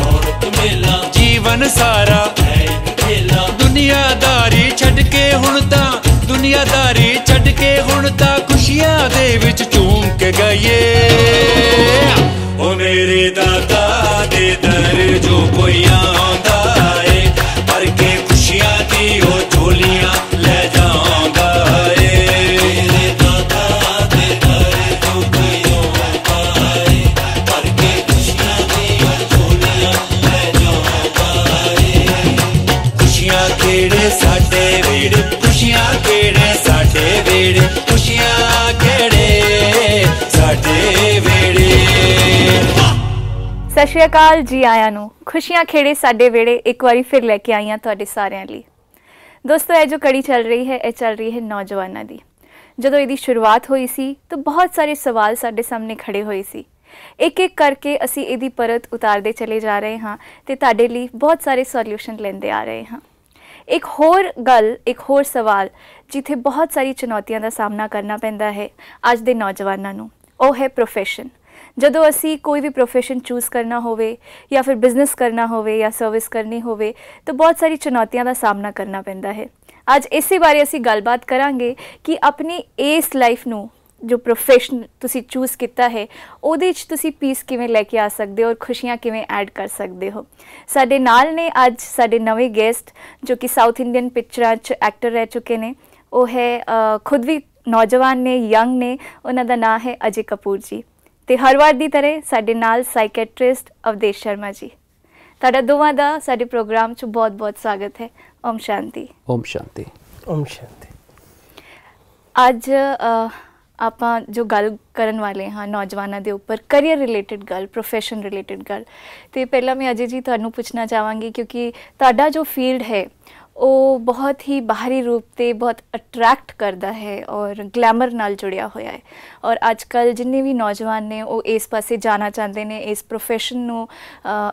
ਰੌਣਕ ਮੇਲਾ। ਜੀਵਨ ਸਾਰਾ। ਹੈ ਇੱਕ ਖੇਲਾ। ਦੁਨੀਆਦਾਰੀ ਛੱਡ ਕੇ ਹੁਣ ਤਾਂ ਦੁਨੀਆਦਾਰੀ ਛੱਡ ਕੇ ਹੁਣ ਤਾਂ ਖੁਸ਼ੀਆਂ ਦੇ ਵਿੱਚ ਝੂਮ ਕੇ ਗਈਏ। ਓ ਮੇਰੇ ਦਾਦਾ ਸਤਿ ਸ਼੍ਰੀ ਅਕਾਲ ਜੀ ਆਇਆਂ ਨੂੰ। ਖੁਸ਼ੀਆਂ ਖੇੜੇ ਸਾਡੇ ਵੇੜੇ ਇੱਕ ਵਾਰੀ ਫਿਰ ਲੈ ਕੇ ਆਈਆਂ ਤੁਹਾਡੇ ਸਾਰਿਆਂ ਲਈ। ਦੋਸਤੋ, ਇਹ ਜੋ ਕੜੀ ਚੱਲ ਰਹੀ ਹੈ, ਇਹ ਚੱਲ ਰਹੀ ਹੈ ਨੌਜਵਾਨਾਂ ਦੀ। ਜਦੋਂ ਇਹਦੀ ਸ਼ੁਰੂਆਤ ਹੋਈ ਸੀ, ਤਾਂ ਬਹੁਤ ਸਾਰੇ ਸਵਾਲ ਸਾਡੇ ਸਾਹਮਣੇ ਖੜੇ ਹੋਏ ਸੀ। ਇੱਕ ਇੱਕ ਕਰਕੇ ਅਸੀਂ ਇਹਦੀ ਪਰਤ ਉਤਾਰਦੇ ਚਲੇ ਜਾ ਰਹੇ ਹਾਂ ਤੇ ਤੁਹਾਡੇ ਲਈ ਬਹੁਤ ਸਾਰੇ ਸੋਲੂਸ਼ਨ ਲੈਂਦੇ ਆ ਰਹੇ ਹਾਂ। ਇੱਕ ਹੋਰ ਗੱਲ, ਇੱਕ ਹੋਰ ਸਵਾਲ ਜਿੱਥੇ ਬਹੁਤ ਸਾਰੀ ਚੁਣੌਤੀਆਂ ਦਾ ਸਾਹਮਣਾ ਕਰਨਾ ਪੈਂਦਾ ਹੈ ਅੱਜ ਦੇ ਨੌਜਵਾਨਾਂ ਨੂੰ, ਉਹ ਹੈ ਪ੍ਰੋਫੈਸ਼ਨ ਜਦੋਂ ਅਸੀਂ ਕੋਈ ਵੀ ਪ੍ਰੋਫੈਸ਼ਨ ਚੂਜ਼ ਕਰਨਾ ਹੋਵੇ ਜਾਂ ਫਿਰ ਬਿਜ਼ਨਸ ਕਰਨਾ ਹੋਵੇ ਜਾਂ ਸਰਵਿਸ ਕਰਨੀ ਹੋਵੇ, ਤਾਂ ਬਹੁਤ ਸਾਰੀ ਚੁਣੌਤੀਆਂ ਦਾ ਸਾਹਮਣਾ ਕਰਨਾ ਪੈਂਦਾ ਹੈ। ਅੱਜ ਇਸੇ ਬਾਰੇ ਅਸੀਂ ਗੱਲਬਾਤ ਕਰਾਂਗੇ ਕਿ ਆਪਣੀ ਇਸ ਲਾਈਫ ਨੂੰ ਜੋ ਪ੍ਰੋਫੈਸ਼ਨ ਤੁਸੀਂ ਚੂਜ਼ ਕੀਤਾ ਹੈ, ਉਹਦੇ ਵਿੱਚ ਤੁਸੀਂ ਪੀਸ ਕਿਵੇਂ ਲੈ ਕੇ ਆ ਸਕਦੇ ਹੋ ਔਰ ਖੁਸ਼ੀਆਂ ਕਿਵੇਂ ਐਡ ਕਰ ਸਕਦੇ ਹੋ। ਸਾਡੇ ਨਾਲ ਨੇ ਅੱਜ ਸਾਡੇ ਨਵੇਂ ਗੈਸਟ ਜੋ ਕਿ ਸਾਊਥ ਇੰਡੀਅਨ ਪਿਕਚਰਾਂ 'ਚ ਐਕਟਰ ਰਹਿ ਚੁੱਕੇ ਨੇ। ਉਹ ਹੈ ਖੁਦ ਵੀ ਨੌਜਵਾਨ ਨੇ ਯੰਗ ਨੇ। ਉਹਨਾਂ ਦਾ ਨਾਮ ਹੈ ਅਜੇ ਕਪੂਰ ਜੀ। ਤੇ ਹਰ ਵਾਰ ਦੀ ਤਰ੍ਹਾਂ ਸਾਡੇ ਨਾਲ ਸਾਈਕੈਟ੍ਰਿਸਟ ਅਵਦੇਸ਼ ਸ਼ਰਮਾ ਜੀ। ਤੁਹਾਡਾ ਦੋਵਾਂ ਦਾ ਸਾਡੇ ਪ੍ਰੋਗਰਾਮ 'ਚ ਬਹੁਤ-ਬਹੁਤ ਸਵਾਗਤ ਹੈ। ਓਮ ਸ਼ਾਂਤੀ। ਓਮ ਸ਼ਾਂਤੀ। ਓਮ ਸ਼ਾਂਤੀ। ਅੱਜ ਆਪਾਂ ਜੋ ਗੱਲ ਕਰਨ ਵਾਲੇ ਹਾਂ ਨੌਜਵਾਨਾਂ ਦੇ ਉੱਪਰ ਕੈਰੀਅਰ ਰਿਲੇਟਡ ਗੱਲ ਪ੍ਰੋਫੈਸ਼ਨ ਰਿਲੇਟਡ ਗੱਲ। ਤੇ ਪਹਿਲਾਂ ਮੈਂ ਅਜੇ ਜੀ ਤੁਹਾਨੂੰ ਪੁੱਛਣਾ ਚਾਹਾਂਗੀ ਕਿਉਂਕਿ ਤੁਹਾਡਾ ਜੋ ਫੀਲਡ ਹੈ ਉਹ ਬਹੁਤ ਹੀ ਬਾਹਰੀ ਰੂਪ ਤੇ ਬਹੁਤ ਅਟਰੈਕਟ ਕਰਦਾ ਹੈ ਔਰ ਗਲੈਮਰ ਨਾਲ ਜੁੜਿਆ ਹੋਇਆ ਹੈ। ਔਰ ਅੱਜ ਕੱਲ ਜਿੰਨੇ ਵੀ ਨੌਜਵਾਨ ਨੇ ਉਹ ਇਸ ਪਾਸੇ ਜਾਣਾ ਚਾਹੁੰਦੇ ਨੇ ਇਸ profession ਨੂੰ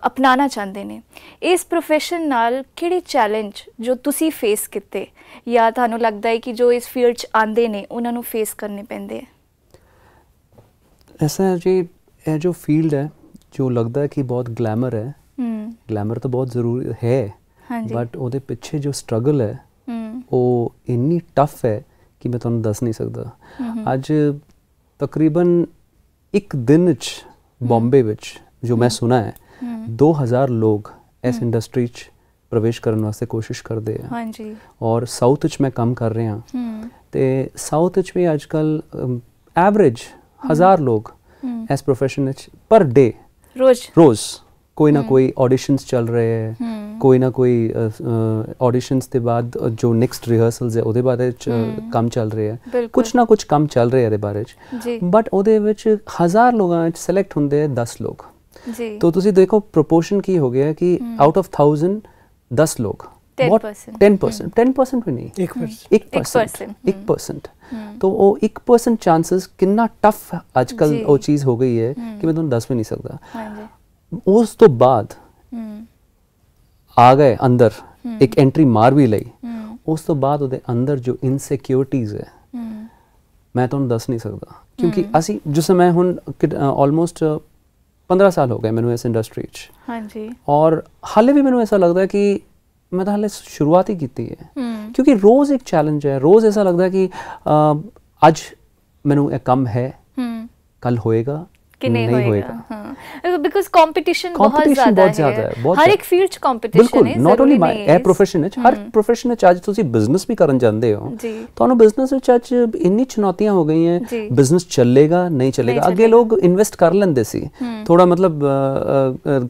ਅਪਣਾਉਣਾ ਚਾਹੁੰਦੇ ਨੇ। ਇਸ profession ਨਾਲ ਕਿਹੜੇ ਚੈਲੰਜ ਜੋ ਤੁਸੀਂ ਫੇਸ ਕੀਤੇ? ਜਾਂ ਤੁਹਾਨੂੰ ਲੱਗਦਾ ਹੈ ਕਿ ਜੋ ਇਸ ਫੀਲਡ 'ਚ ਆਂਦੇ ਨੇ ਉਹਨਾਂ ਨੂੰ ਫੇਸ ਕਰਨੇ ਪੈਂਦੇ ਐਸਾ ਜੀ ਇਹ ਜੋ ਫੀਲਡ ਹੈ ਜੋ ਲੱਗਦਾ ਹੈ ਕਿ ਬਹੁਤ ਗਲੈਮਰ ਹੈ ਗਲੈਮਰ ਤਾਂ ਬਹੁਤ ਜ਼ਰੂਰੀ ਹੈ। ਬਟ ਉਹਦੇ ਪਿੱਛੇ ਜੋ ਸਟਰਗਲ ਹੈ ਉਹ ਇੰਨੀ ਟਫ ਹੈ ਕਿ ਮੈਂ ਤੁਹਾਨੂੰ ਦੱਸ ਨਹੀਂ ਸਕਦਾ। ਅੱਜ ਤਕਰੀਬਨ ਇੱਕ ਦਿਨ ਚ ਬੰਬੇ ਵਿੱਚ ਜੋ ਮੈਂ ਸੁਣਾ ਹੈ ਹੂੰ। 2000 ਲੋਕ ਇਸ ਇੰਡਸਟਰੀ ਚ ਪ੍ਰਵੇਸ਼ ਕਰਨ ਵਾਸਤੇ ਕੋਸ਼ਿਸ਼ ਕਰਦੇ ਆ। ਹਾਂਜੀ। ਔਰ ਸਾਊਥ ਵਿੱਚ ਮੈਂ ਕੰਮ ਕਰ ਰਿਹਾ। ਹੂੰ। ਤੇ ਸਾਊਥ ਵਿੱਚ ਵੀ ਅੱਜਕੱਲ ਐਵਰੇਜ ਹਜ਼ਾਰ ਲੋਕ ਹੂੰ। ਇਸ ਪ੍ਰੋਫੈਸ਼ਨ ਵਿੱਚ ਪਰ ਡੇ ਰੋਜ਼। ਰੋਜ਼ ਕੋਈ ਨਾ ਕੋਈ ਆਡੀਸ਼ਨਸ ਚੱਲ ਰਹੇ ਹੂੰ। ਕੋਈ ਨਾ ਕੋਈ ਆਡੀਸ਼ਨਸ ਦੇ ਬਾਅਦ ਅ, ਜੋ ਨੈਕਸਟ ਰਿਹਰਸਲਸ ਹੈ ਉਹਦੇ ਬਾਰੇ ਚ ਹਮ। ਕੰਮ ਚੱਲ ਰਿਹਾ ਹੈ ਬਿਲਕੁਲ ਕੁਝ ਨਾ ਕੁਝ ਕੰਮ ਚੱਲ ਰਿਹਾ ਇਹਦੇ ਬਾਰੇ ਚ ਜੀ ਬਟ ਉਹਦੇ ਵਿੱਚ ਹਜ਼ਾਰ ਲੋਕਾਂ ਵਿੱਚ ਸਿਲੈਕਟ ਹੁੰਦੇ ਆ 10 ਲੋਕ ਜੀ ਤਾਂ ਤੁਸੀਂ ਦੇਖੋ ਪ੍ਰੋਪੋਰਸ਼ਨ ਕੀ ਹੋ ਗਿਆ ਕਿ ਹਮ। ਆਊਟ ਆਫ 1000 10 ਲੋਕ 10% 10% 10% ਵੀ ਨਹੀਂ 1% 1% ਹਮ। 1% ਹੂੰ तो वो 1% चांसेस कितना टफ आजकल जी। वो चीज़ हो गई है हम्म। कि मैं ਤੁਹਾਨੂੰ ਦੱਸ ਵੀ ਨਹੀਂ ਸਕਦਾ ਹਾਂਜੀ ਉਸ ਤੋਂ ਬਾਅਦ ਹੂੰ ਆ ਗਏ ਅੰਦਰ। ਇੱਕ ਐਂਟਰੀ ਮਾਰ ਵੀ ਲਈ। ਉਸ ਤੋਂ ਬਾਅਦ ਉਹਦੇ ਅੰਦਰ ਜੋ ਇਨਸਿਕਿਉਰਿਟੀਜ਼ ਹੈ ਮੈਂ ਤੁਹਾਨੂੰ ਦੱਸ ਨਹੀਂ ਸਕਦਾ। ਕਿਉਂਕਿ। ਅਸੀਂ ਜਿਸ ਮੈਂ ਹੁਣ ਆਲਮੋਸਟ 15 ਸਾਲ ਹੋ ਗਏ ਮੈਨੂੰ ਇਸ ਇੰਡਸਟਰੀ 'ਚ। ਹਾਂਜੀ। ਔਰ ਹਾਲੇ ਵੀ ਮੈਨੂੰ ਐਸਾ ਲੱਗਦਾ ਕਿ ਮੈਂ ਤਾਂ ਹਾਲੇ ਸ਼ੁਰੂਆਤ ਹੀ ਕੀਤੀ ਹੈ। ਕਿਉਂਕਿ ਰੋਜ਼ ਇੱਕ ਚੈਲੰਜ ਹੈ ਰੋਜ਼ ਐਸਾ ਲੱਗਦਾ ਕਿ ਅੱਜ ਮੈਨੂੰ ਇਹ ਕੰਮ ਹੂੰ। ਕੱਲ ਹੋਏਗਾ ਹਾਂ ਬਿਕਾਜ਼ ਕੰਪੀਟੀਸ਼ਨ ਬਹੁਤ Competition ਜ਼ਿਆਦਾ ਬਹੁਤ ਜ਼ਿਆਦਾ ਹੈ, ਹਰ। ਇੱਕ ਫੀਲਡ 'ਚ ਕੰਪੀਟੀਸ਼ਨ ਹੈ ਨਾਟ ਓਨਲੀ ਮਾਈ ਇਹ ਪ੍ਰੋਫੈਸ਼ਨ ਵਿੱਚ ਹਰ। ਪ੍ਰੋਫੈਸ਼ਨ ਵਿੱਚ ਅੱਜ ਤੁਸੀਂ ਬਿਜ਼ਨਸ ਵੀ ਕਰਨ ਜਾਂਦੇ ਹੋ ਤੁਹਾਨੂੰ ਬਿਜ਼ਨਸ ਵਿੱਚ ਅੱਜ ਇੰਨੀ ਚੁਣੌਤੀਆਂ ਹੋ ਗਈਆਂ। ਬਿਜ਼ਨਸ ਚੱਲੇਗਾ ਨਹੀਂ ਚੱਲੇਗਾ ਅੱਗੇ। ਲੋਕ ਇਨਵੈਸਟ ਕਰ ਲੈਂਦੇ ਸੀ। ਥੋੜਾ ਮਤਲਬ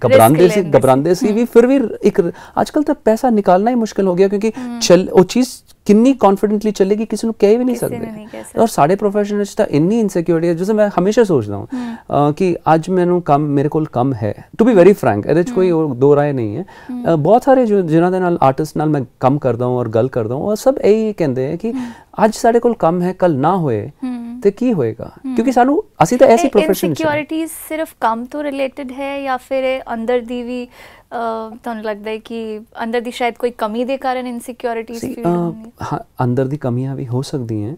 ਘਬਰਾਉਂਦੇ ਸੀ। ਘਬਰਾਉਂਦੇ ਸੀ ਵੀ ਫਿਰ ਵੀ ਇੱਕ ਅੱਜਕੱਲ ਤਾਂ ਪੈਸਾ ਨਿਕਾਲਣਾ ਹੀ ਮੁਸ਼ਕਿਲ ਹੋ ਗਿਆ ਕਿਉਂਕਿ ਚੱਲ ਉਹ ਚੀਜ਼ ਕਿੰਨੀ ਕੌਨਫੀਡੈਂਟਲੀ ਚੱਲੇਗੀ ਕਿਸੇ ਨੂੰ ਕਹਿ ਵੀ ਨਹੀਂ ਸਕਦੇ। ਔਰ ਸਾਡੇ ਪ੍ਰੋਫੈਸ਼ਨ ਵਿੱਚ ਤਾਂ ਇੰਨੀ ਇਨਸਿਕਿਉਰਿਟੀ ਹੈ ਜਿਵੇਂ ਮੈਂ ਹਮੇਸ਼ਾ ਸੋਚਦਾ ਹਾਂ ਕਿ ਅੱਜ ਮੈਨੂੰ ਕੰਮ ਮੇਰੇ ਕੋਲ ਕੰਮ ਹੈ। ਟੂ ਬੀ ਵੈਰੀ ਫ੍ਰੈਂਕ ਇਹਦੇ ਵਿੱਚ ਕੋਈ ਦੋ ਰਾਏ ਨਹੀਂ ਹੈ। ਬਹੁਤ ਸਾਰੇ ਜੋ ਜਿਨ੍ਹਾਂ ਦੇ ਨਾਲ ਆਰਟਿਸਟ ਨਾਲ ਮੈਂ ਕੰਮ ਕਰਦਾ ਹਾਂ ਔਰ ਗੱਲ ਕਰਦਾ ਹਾਂ ਉਹ ਸਭ ਇਹੀ ਕਹਿੰਦੇ ਹੈ ਕਿ ਅੱਜ ਸਾਡੇ ਕੋਲ ਕੰਮ ਹੈ ਕੱਲ ਨਾ ਹੋਏ ਤੇ ਕੀ ਹੋਏਗਾ? ਕਿਉਂਕਿ ਸਾਨੂੰ ਅਸੀਂ ਤਾਂ ਐਸੀ profession 'ਚ ਸਿਰਫ ਕੰਮ ਤੋਂ ਰਿਲੇਟਡ ਹੈ ਜਾਂ ਫਿਰ ਅੰਦਰ ਦੀ ਵੀ ਤੁਹਾਨੂੰ ਲੱਗਦਾ ਹੈ ਕਿ ਅੰਦਰ ਦੀ ਸ਼ਾਇਦ ਕੋਈ ਕਮੀ ਦੇ ਕਾਰਨ ਇਨਸਿਕਿਉਰਿਟੀਜ਼ ਫੀਲ ਹੋਣੀ ਹਾਂ ਅੰਦਰ ਦੀ ਕਮੀਆਂ ਵੀ ਹੋ ਸਕਦੀਆਂ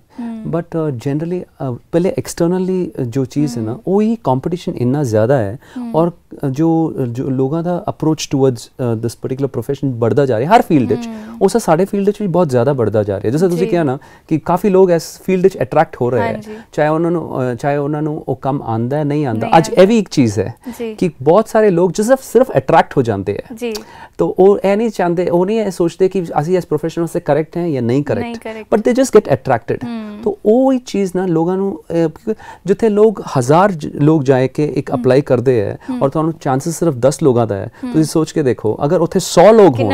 ਬਟ ਜਨਰਲੀ ਪਹਿਲੇ ਐਕਸਟਰਨਲੀ ਜੋ ਚੀਜ਼ ਹੈ ਨਾ ਉਹ ਹੀ ਕੰਪੀਟੀਸ਼ਨ ਇੰਨਾ ਜ਼ਿਆਦਾ ਹੈ ਔਰ ਜੋ ਜੋ ਲੋਕਾਂ ਦਾ approach towards this particular profession बढ़ता जा रहा है हर ਵਿੱਚ ਉਸ ਸਾਡੇ ਫੀਲਡ ਵਿੱਚ ਵੀ ਬਹੁਤ ਜ਼ਿਆਦਾ बढ़ता ਜਾ ਰਿਹਾ। है ਜਿਵੇਂ ਤੁਸੀਂ ਕਿਹਾ ਨਾ ਕਿ ਕਾਫੀ ਲੋਕ ਇਸ ਫੀਲਡ ਵਿੱਚ ਅਟਰੈਕਟ ਹੋ ਰਹੇ ਹੈ। ਚਾਹੇ ਉਹਨਾਂ ਨੂੰ ਚਾਹੇ ਉਹਨਾਂ ਨੂੰ ਉਹ ਕੰਮ ਆਂਦਾ ਹੈ ਨਹੀਂ ਆਂਦਾ ਅੱਜ ਇਹ ਵੀ ਇੱਕ ਚੀਜ਼ ਹੈ ਕਿ ਬਹੁਤ ਸਾਰੇ ਲੋਕ ਜਿਸ ਸਿਰਫ ਅਟਰੈਕਟ ਹੋ ਜਾਂਦੇ चाहते हैं। तो वो ये नहीं चाहते वो नहीं है सोचते कि असि इस प्रोफेशन से करेक्ट हैं या नहीं correct but they just get attracted तो वो ही चीज़ ना लोगों जिते लोग हज़ार लोग जाए के एक अप्लाई करते हैं और तो थोड़ा चांसिस सिर्फ़ दस लोगों का है तो सोच के देखो अगर उत्थे सौ लोग हो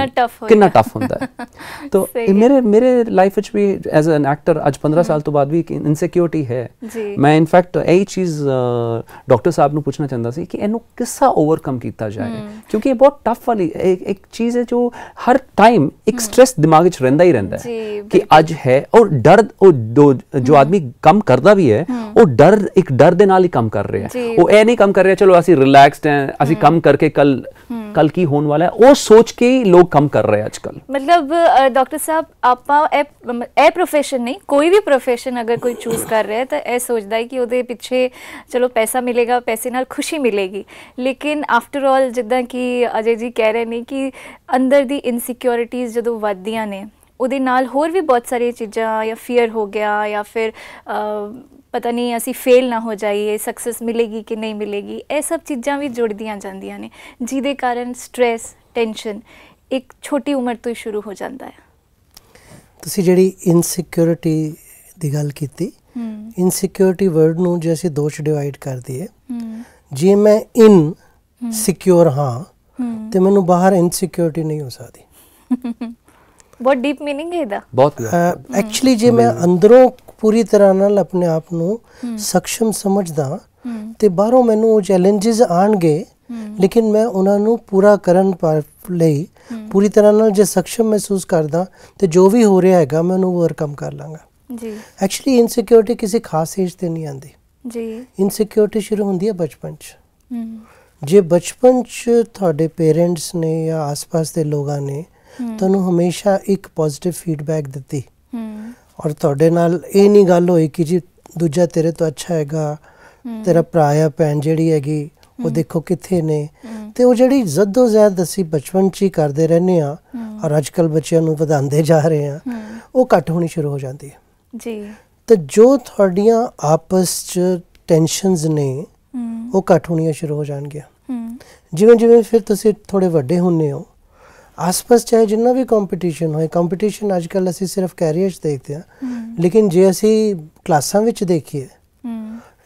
कि टफ हों। तो मेरे मेरे लाइफ भी एज एन एक्टर अज पंद्रह साल तो बाद भी इनसिक्योरिटी है। मैं इनफैक्ट यही चीज़ डॉक्टर साहब न पूछना चाहता कि इनू किसा ओवरकम किया जाए। क्योंकि बहुत ਟਫ ਵਾਲੀ ਇੱਕ ਚੀਜ਼ ਹੈ ਜੋ ਹਰ ਟਾਈਮ ਇੱਕ ਸਟ्रेस ਦਿਮਾਗ ਵਿੱਚ ਰਹਿੰਦਾ ਹੀ ਰਹਿੰਦਾ ਹੈ ਕਿ ਅੱਜ ਹੈ ਔਰ ਡਰ ਉਹ ਜੋ ਆਦਮੀ ਕੰਮ ਕਰਦਾ ਵੀ ਹੈ ਉਹ ਡਰ ਇੱਕ ਡਰ ਦੇ ਨਾਲ ਹੀ ਕੰਮ ਕਰ ਰਿਹਾ। ਹੈ। ਉਹ ਇਹ ਨਹੀਂ ਕੰਮ ਕਰ ਰਿਹਾ ਚਲੋ ਅਸੀਂ ਰਿਲੈਕਸਡ ਹਾਂ ਅਸੀਂ ਕੰਮ ਕਰਕੇ ਕੱਲ ਕੱਲ ਕੀ ਹੋਣ ਵਾਲਾ ਹੈ ਉਹ ਸੋਚ ਕੇ ਹੀ ਲੋਕ ਕੰਮ ਕਰ ਰਹੇ ਅੱਜ ਕੱਲ ਮਤਲਬ ਡਾਕਟਰ ਸਾਹਿਬ ਆਪਾਂ ਇਹ ਪ੍ਰੋਫੈਸ਼ਨ ਨਹੀਂ ਕੋਈ ਵੀ ਪ੍ਰੋਫੈਸ਼ਨ ਅਗਰ ਕੋਈ ਚੂਜ਼ ਕਰ ਰਿਹਾ ਹੈ ਤਾਂ ਇਹ ਸੋਚਦਾ ਹੈ ਕਿ ਉਹਦੇ ਪਿੱਛੇ ਚਲੋ ਪੈਸਾ ਮਿਲੇਗਾ ਪੈਸੇ ਨਾਲ ਖੁਸ਼ੀ ਮਿਲੇਗੀ ਲੇਕਿਨ ਆਫਟਰ ਆਲ ਜਿੱਦਾਂ ਕਿ ਅਜੇ ਜੀ ਕਹਿ ਰਹੇ ਨੇ ਕਿ ਅੰਦਰ ਦੀ ਇਨਸਿਕਿਉਰਿਟੀਜ਼ ਜਦੋਂ ਵੱਧਦੀਆਂ ਨੇ ਉਹਦੇ ਨਾਲ ਹੋਰ ਵੀ ਬਹੁਤ ਸਾਰੀਆਂ ਚੀਜ਼ਾਂ ਜਾਂ ਫੀਅਰ ਹੋ ਗਿਆ ਜਾਂ ਫਿਰ ਪਤਾ ਨਹੀਂ ਅਸੀਂ ਫੇਲ ਨਾ ਹੋ ਜਾਈਏ ਸਕਸੈਸ ਮਿਲੇਗੀ ਕਿ ਨਹੀਂ ਮਿਲੇਗੀ ਇਹ ਸਭ ਚੀਜ਼ਾਂ ਵੀ ਜੁੜਦੀਆਂ ਜਾਂਦੀਆਂ ਨੇ ਜਿਹਦੇ ਕਾਰਨ ਸਟ्रेस ਟੈਨਸ਼ਨ ਇੱਕ ਛੋਟੀ ਉਮਰ ਤੋਂ ਹੀ ਸ਼ੁਰੂ ਹੋ ਜਾਂਦਾ ਹੈ। ਤੁਸੀਂ ਜਿਹੜੀ ਇਨਸਿਕਿਉਰਿਟੀ ਦੀ ਗੱਲ ਕੀਤੀ ਇਨਸਿਕਿਉਰਿਟੀ ਵਰਡ ਨੂੰ ਜੇ ਅਸੀਂ ਦੋ ਚ ਡਿਵਾਈਡ ਕਰ ਦਈਏ ਜੇ ਮੈਂ ਇਨ ਸਿਕਿਉਰ ਹਾਂ ਤੇ ਮੈਨੂੰ ਬਾਹਰ ਇਨਸਿਕਿਉਰਿਟੀ ਨਹੀਂ ਹੋ ਸਕਦੀ। ਬਹੁਤ ਡੀਪ ਮੀਨਿੰਗ ਹੈ ਇਹਦਾ। ਬਹੁਤ ਐਕਚੁਅਲੀ ਜੇ ਮੈਂ ਅੰਦਰੋਂ ਪੂਰੀ ਤਰ੍ਹਾਂ ਨਾਲ ਆਪਣੇ ਆਪ ਨੂੰ ਸક્ષਮ ਸਮਝਦਾ ਤੇ ਬਾਹਰੋਂ ਮੈਨੂੰ ਉਹ ਚੈਲੰਜਸ ਆਣਗੇ ਲੇਕਿਨ ਮੈਂ ਉਹਨਾਂ ਨੂੰ ਪੂਰਾ ਕਰਨ ਲਈ ਪੂਰੀ ਤਰ੍ਹਾਂ ਨਾਲ ਜੇ ਸક્ષਮ ਮਹਿਸੂਸ ਕਰਦਾ ਤੇ ਜੋ ਵੀ ਹੋ ਰਿਹਾ ਹੈਗਾ ਮੈਂ ਉਹਨੂੰ ਓਵਰਕਮ ਕਰ ਲਾਂਗਾ। ਜੀ। ਐਕਚੁਅਲੀ ਇਨਸਿਕਿਉਰਿਟੀ ਕਿਸੇ ਖਾਸ ਏਜ ਤੇ ਨਹੀਂ ਆਉਂਦੀ। ਜੀ। ਇਨਸਿਕਿਉਰਿਟੀ ਸ਼ੁਰੂ ਹੁੰਦੀ ਹੈ ਬਚਪਨ 'ਚ। ਜੇ ਬਚਪਨ 'ਚ ਤੁਹਾਡੇ ਪੇਰੈਂਟਸ ਨੇ ਜਾਂ ਆਸ-ਪਾਸ ਦੇ ਲੋਕਾਂ ਨੇ ਤੁਹਾਨੂੰ ਹਮੇਸ਼ਾ ਇੱਕ ਪੋਜ਼ਿਟਿਵ ਫੀਡਬੈਕ ਦਿੱਤੀ। ਹਮ ਔਰ ਤੁਹਾਡੇ ਨਾਲ ਇਹ ਨਹੀਂ ਗੱਲ ਹੋਈ ਕਿ ਜੀ ਦੂਜਾ ਤੇਰੇ ਤੋਂ ਅੱਛਾ ਹੈਗਾ ਤੇਰਾ ਭਰਾ ਭੈਣ ਜਿਹੜੀ ਹੈਗੀ ਉਹ ਦੇਖੋ ਕਿੱਥੇ ਨੇ। ਤੇ ਉਹ ਜਿਹੜੀ ਜ਼ੱਦੋ ਜ਼ਹਿਦ ਅਸੀਂ ਬਚਪਨ 'ਚ ਹੀ ਕਰਦੇ ਰਹਿੰਦੇ ਆ ਔਰ ਅੱਜਕੱਲ ਬੱਚਿਆਂ ਨੂੰ ਵਧਾਉਂਦੇ ਜਾ ਰਹੇ ਆ ਉਹ ਘੱਟ ਹੋਣੀ ਸ਼ੁਰੂ ਹੋ ਜਾਂਦੀ ਹੈ। ਜੀ। ਤੇ ਜੋ ਤੁਹਾਡੀਆਂ ਆਪਸ 'ਚ ਟੈਨਸ਼ਨਸ ਨੇ ਉਹ ਘੱਟ ਹੋਣੀਆਂ ਸ਼ੁਰੂ ਹੋ ਜਾਣਗੀਆਂ। ਜਿਵੇਂ ਜਿਵੇਂ ਫਿਰ ਤੁਸੀਂ ਥੋੜੇ ਵੱਡੇ ਹੁੰਨੇ ਹੋ ਆਸ-ਪਾਸ ਚਾਹੇ ਜਿੰਨਾ ਵੀ ਕੰਪੀਟੀਸ਼ਨ ਹੋਏ ਕੰਪੀਟੀਸ਼ਨ ਅੱਜਕੱਲ ਅਸੀਂ ਸਿਰਫ ਕੈਰੀਅਰਸ ਦੇਖਦੇ ਹਾਂ। ਲੇਕਿਨ ਜੇ ਅਸੀਂ ਕਲਾਸਾਂ ਵਿੱਚ ਦੇਖੀਏ